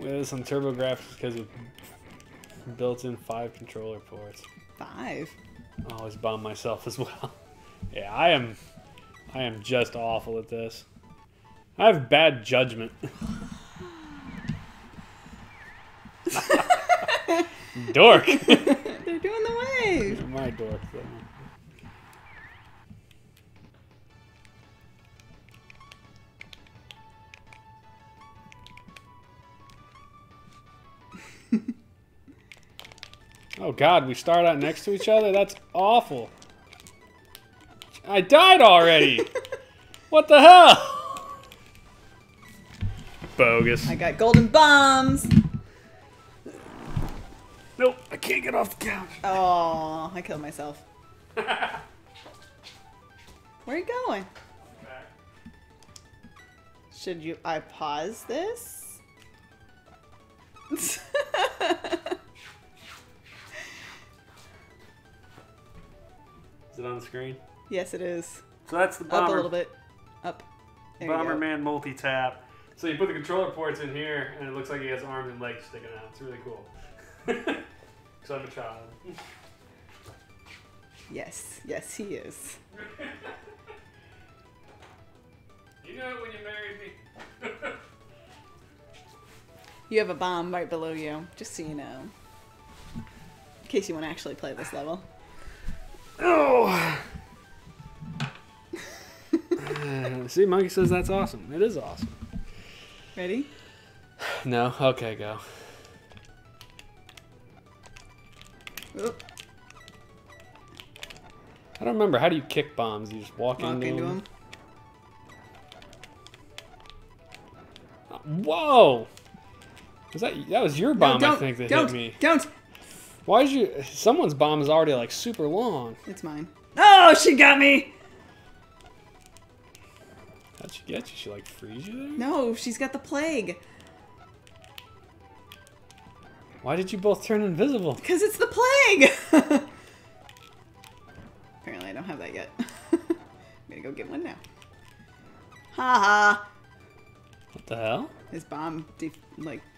We have this on TurboGrafx because of built-in five controller ports.
Five.
I always bomb myself as well. yeah, I am. I am just awful at this. I have bad judgment. dork.
They're doing the wave.
My dork though. oh God, we start out next to each other. That's awful. I died already. what the hell? Bogus.
I got golden bombs.
Can't get off the couch.
Oh, I killed myself. Where are you going? Should you? I pause this.
Is it on the screen?
yes, it is.
So that's the bomber.
Up a little bit. Up. There.
Bomberman multi tap. So you put the controller ports in here, and it looks like he has arms and legs sticking out. It's really cool. Because I'm a child.
Yes, yes, he is.
You know it when you married me.
You have a bomb right below you, just so you know. In case you want to actually play this level.
Oh. Uh, See, Monkey says that's awesome. It is awesome.
Ready?
No. Okay, go.
Oop,
I don't remember. How do you kick bombs? You just walk,
walk
into,
into
them.
him.
Whoa! Was that that was your bomb?
no,
I
don't,
think that hit me.
Don't!
Why is you? Someone's bomb is already like super long.
It's mine. Oh, she got me!
How'd she get you? She like freeze you there?
No, she's got the plague.
Why did you both turn invisible?
Because it's the plague! Apparently, I don't have that yet. I'm gonna go get one now. Ha ha!
What the hell?
His bomb, def- like.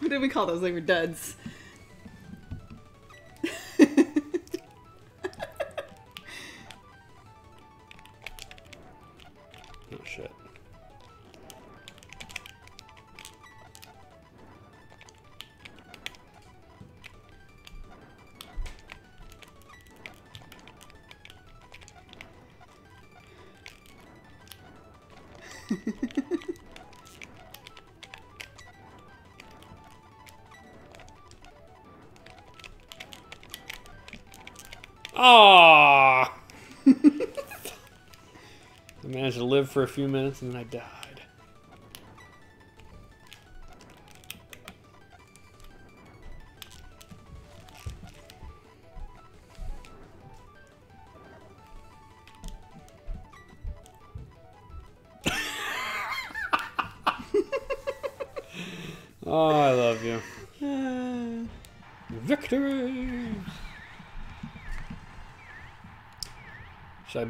What did we call those? They were duds.
Ah! I managed to live for a few minutes and then I died.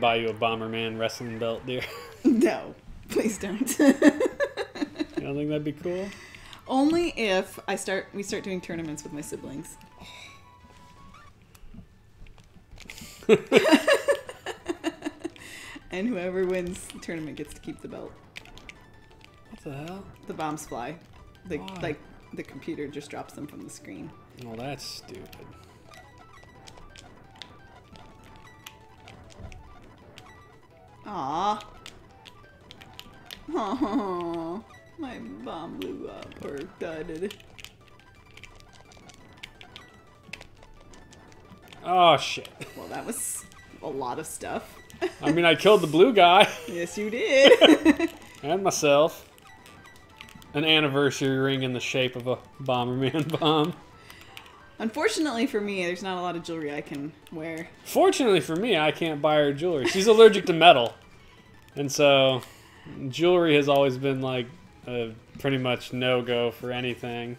Buy you a Bomberman wrestling belt, dear?
no, please don't.
You don't think that'd be cool?
Only if I start. We start doing tournaments with my siblings. and whoever wins the tournament gets to keep the belt.
What the hell?
The bombs fly. The,
Why?
like the computer just drops them from the screen.
Well, that's stupid.
Aww. Aww. My bomb blew up or thudded.
Oh, shit.
Well, that was a lot of stuff.
I mean, I killed the blue guy.
Yes, you did.
and myself. An anniversary ring in the shape of a Bomberman bomb.
Unfortunately for me, there's not a lot of jewelry I can wear.
Fortunately for me, I can't buy her jewelry. She's allergic to metal. And so, jewelry has always been like a pretty much no go for anything.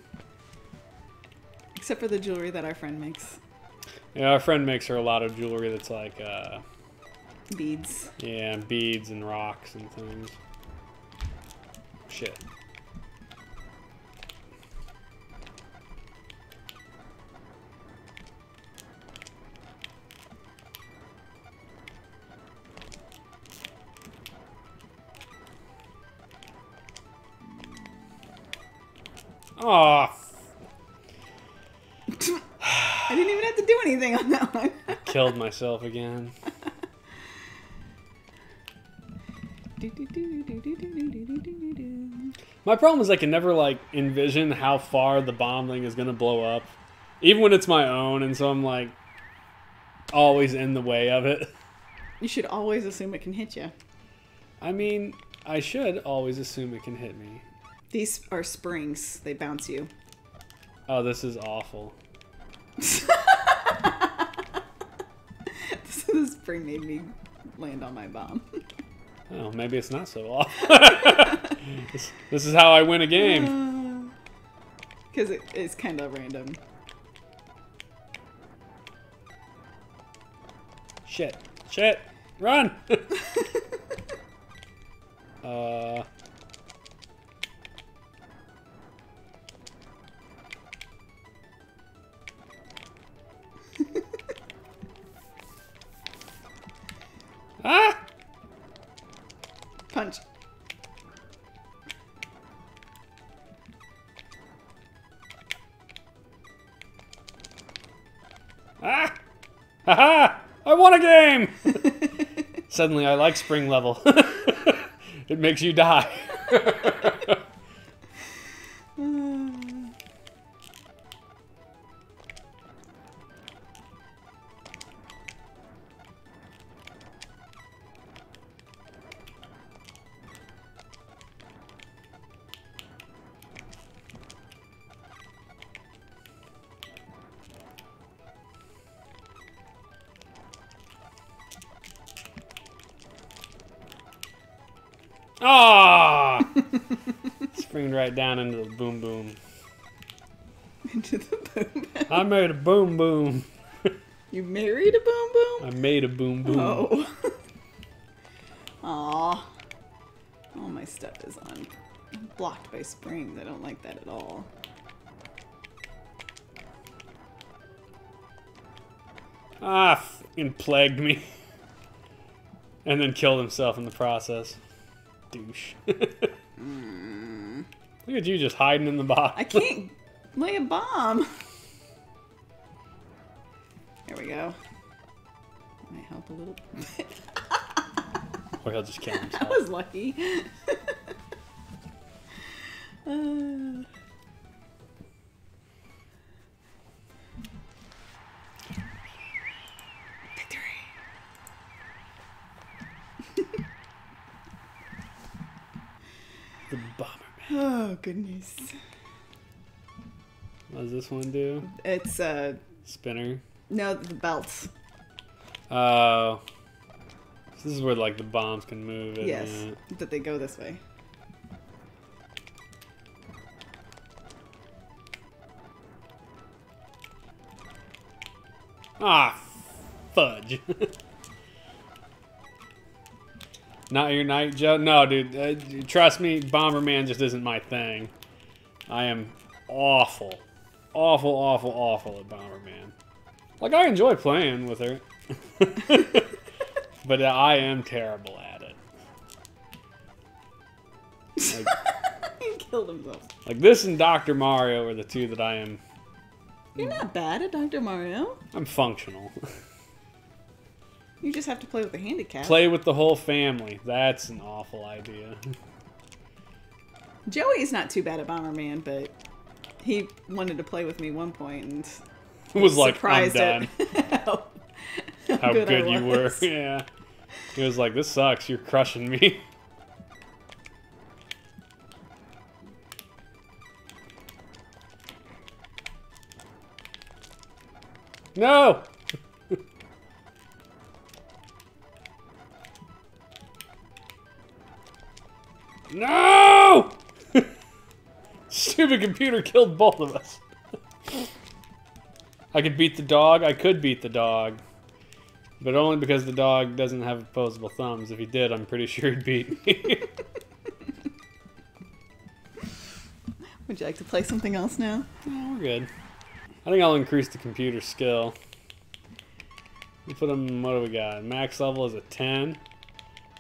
Except for the jewelry that our friend makes.
Yeah, our friend makes her a lot of jewelry that's like, uh,
Beads.
yeah, beads and rocks and things. Shit. Oh,
I didn't even have to do anything on that one.
killed myself again. My problem is I can never like envision how far the bomb thing is gonna blow up, even when it's my own, and so I'm like always in the way of it.
You should always assume it can hit you.
I mean, I should always assume it can hit me.
These are springs. They bounce you.
Oh, this is awful.
the spring made me land on my bomb.
Oh, maybe it's not so awful. this, this is how I win a game.
Because it is kind of random.
Shit. Shit. Run. uh. Suddenly I like spring level. it makes you die. Right down into the boom boom.
Into the boom.
I made a boom boom.
You married a boom boom?
I made a boom boom.
Oh. Aw. All my stuff is on blocked by springs. I don't like that at all.
Ah, fucking plagued me. and then killed himself in the process. Douche. Look at you just hiding in the box.
I can't lay a bomb. There we go. Might help a little bit.
Or he'll just kill
I was lucky. Uh, Oh goodness.
What does this one do?
It's a
Spinner.
no the belts.
Oh. this is where like the bombs can move.
Yes,
it?
that they go this way.
Ah, fudge. Not your night, Joe. No, dude. Uh, trust me, Bomberman just isn't my thing. I am awful, awful, awful, awful at Bomberman. Like I enjoy playing with her, but I am terrible at it. Like,
he killed himself.
like this and Doctor Mario are the two that I am.
You're not bad at Dr. Mario.
I'm functional.
You just have to play with the handicap.
Play with the whole family. That's an awful idea.
Joey is not too bad at Bomberman, but he wanted to play with me one point, and
was like, I'm done.
at how,
How
good
good, you were. Yeah. He was like, this sucks. You're crushing me. No! No! Stupid computer killed both of us. I could beat the dog. I could beat the dog. But only because the dog doesn't have opposable thumbs. If he did, I'm pretty sure he'd beat me.
Would you like to play something else now?
Oh, we're good. I think I'll increase the computer skill. We put him, what do we got? Max level is a 10.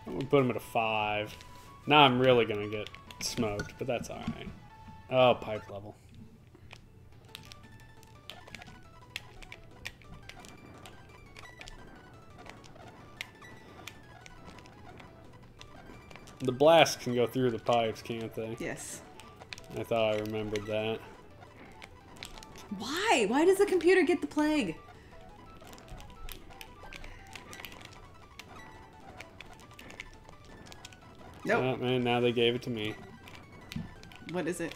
We put him at a 5. Now I'm really going to get smoked, but that's alright. Oh, pipe level. The blasts can go through the pipes, can't they?
Yes.
I thought I remembered that.
Why? Why does the computer get the plague? Nope.
Oh, man, now they gave it to me.
What is it?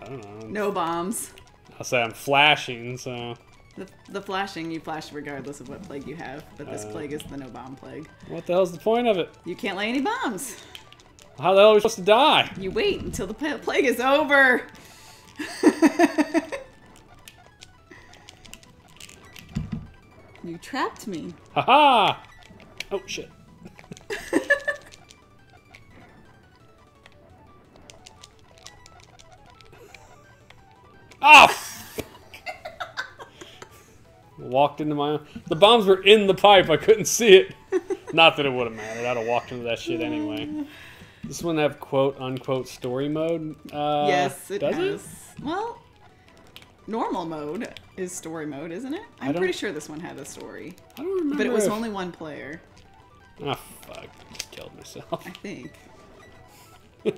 I don't know.
No bombs.
I'll say I'm flashing, so
The, the flashing, you flash regardless of what plague you have, but this
Uh.
plague is the no bomb plague.
what the hell's the point of it?
You can't lay any bombs.
How the hell are we supposed to die?
You wait until the plague is over. you trapped me.
Haha! Oh shit. oh! Walked into my own. The bombs were in the pipe. I couldn't see it. Not that it would have mattered. I'd have walked into that shit anyway. This one have quote unquote story mode. Uh,
yes, it
does
has.
it?
Well, normal mode is story mode, isn't it? I'm pretty sure this one had a story,
I don't remember.
but it was
if-
only one player.
Ah, fuck. Just killed myself.
I think.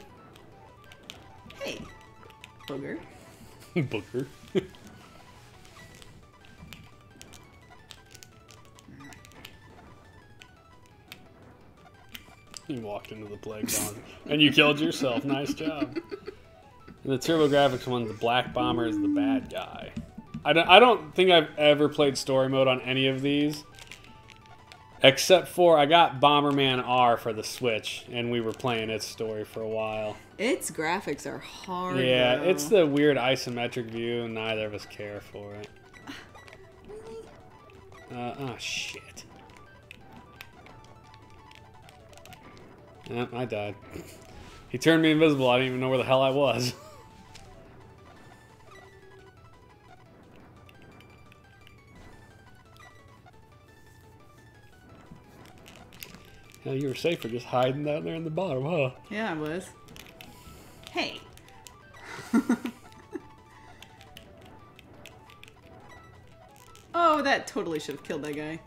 hey, booger.
Booker. you walked into the plague zone and you killed yourself. Nice job. And the TurboGrafx one, the Black Bomber is the bad guy. I don't, I don't think I've ever played story mode on any of these. Except for I got Bomberman R for the Switch, and we were playing its story for a while.
Its graphics are hard.
Yeah,
though.
it's the weird isometric view, and neither of us care for it. Uh, oh, shit. Yep, I died. He turned me invisible. I didn't even know where the hell I was. Hell, you were safer just hiding down there in the bottom, huh?
Yeah, I was. Hey. oh, that totally should have killed that guy.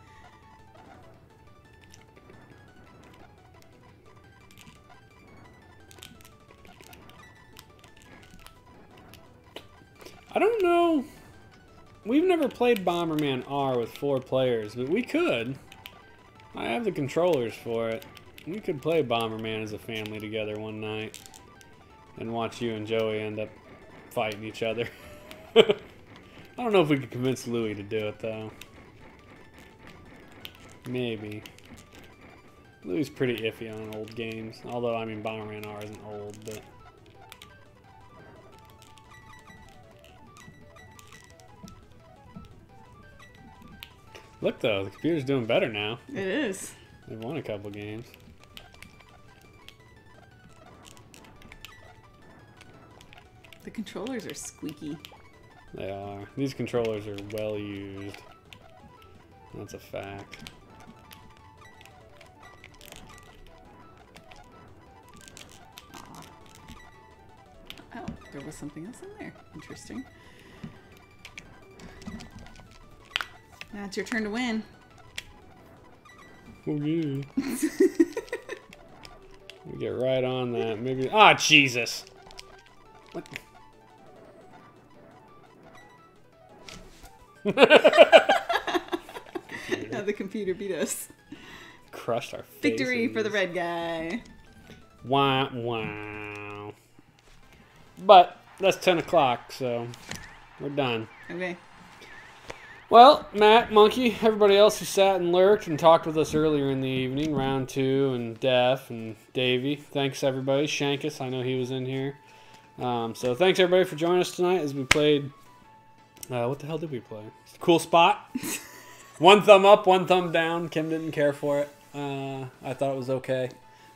I don't know. We've never played Bomberman R with four players, but we could. I have the controllers for it. We could play Bomberman as a family together one night and watch you and Joey end up fighting each other. I don't know if we could convince Louie to do it though. Maybe. Louie's pretty iffy on old games. Although, I mean, Bomberman R isn't old, but. Look though, the computer's doing better now.
It is.
They've won a couple games.
The controllers are squeaky.
They are. These controllers are well used. That's a fact.
Oh, there was something else in there. Interesting. Now it's your turn to win.
Oh yeah. we get right on that. Maybe. Ah, Jesus. What?
Have the computer beat us.
Crushed our
Victory for the red guy.
Wow, wow. But that's 10 o'clock, so we're done.
Okay.
Well, Matt, Monkey, everybody else who sat and lurked and talked with us earlier in the evening, round two, and Def and Davey. Thanks, everybody. Shankus, I know he was in here. Um, so thanks, everybody, for joining us tonight as we played. Uh, what the hell did we play? Cool spot. one thumb up, one thumb down. Kim didn't care for it. Uh, I thought it was okay.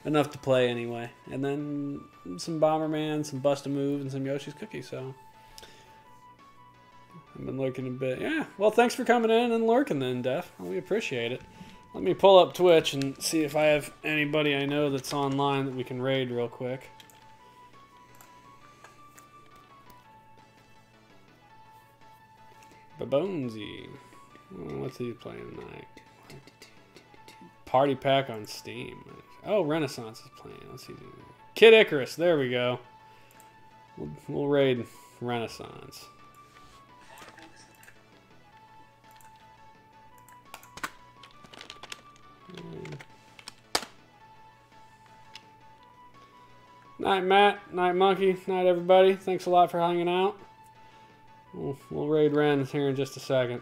Enough to play anyway. And then some Bomberman, some Bust a Move, and some Yoshi's Cookie, so. I've been lurking a bit. Yeah. Well, thanks for coming in and lurking then, Def. We appreciate it. Let me pull up Twitch and see if I have anybody I know that's online that we can raid real quick. Babonesy. Oh, What's he playing tonight? Party Pack on Steam. Oh, Renaissance is playing. Let's see. Kid Icarus. There we go. We'll, we'll raid Renaissance. Mm. Night, Matt. Night, Monkey. Night, everybody. Thanks a lot for hanging out. We'll, we'll raid Ren here in just a second.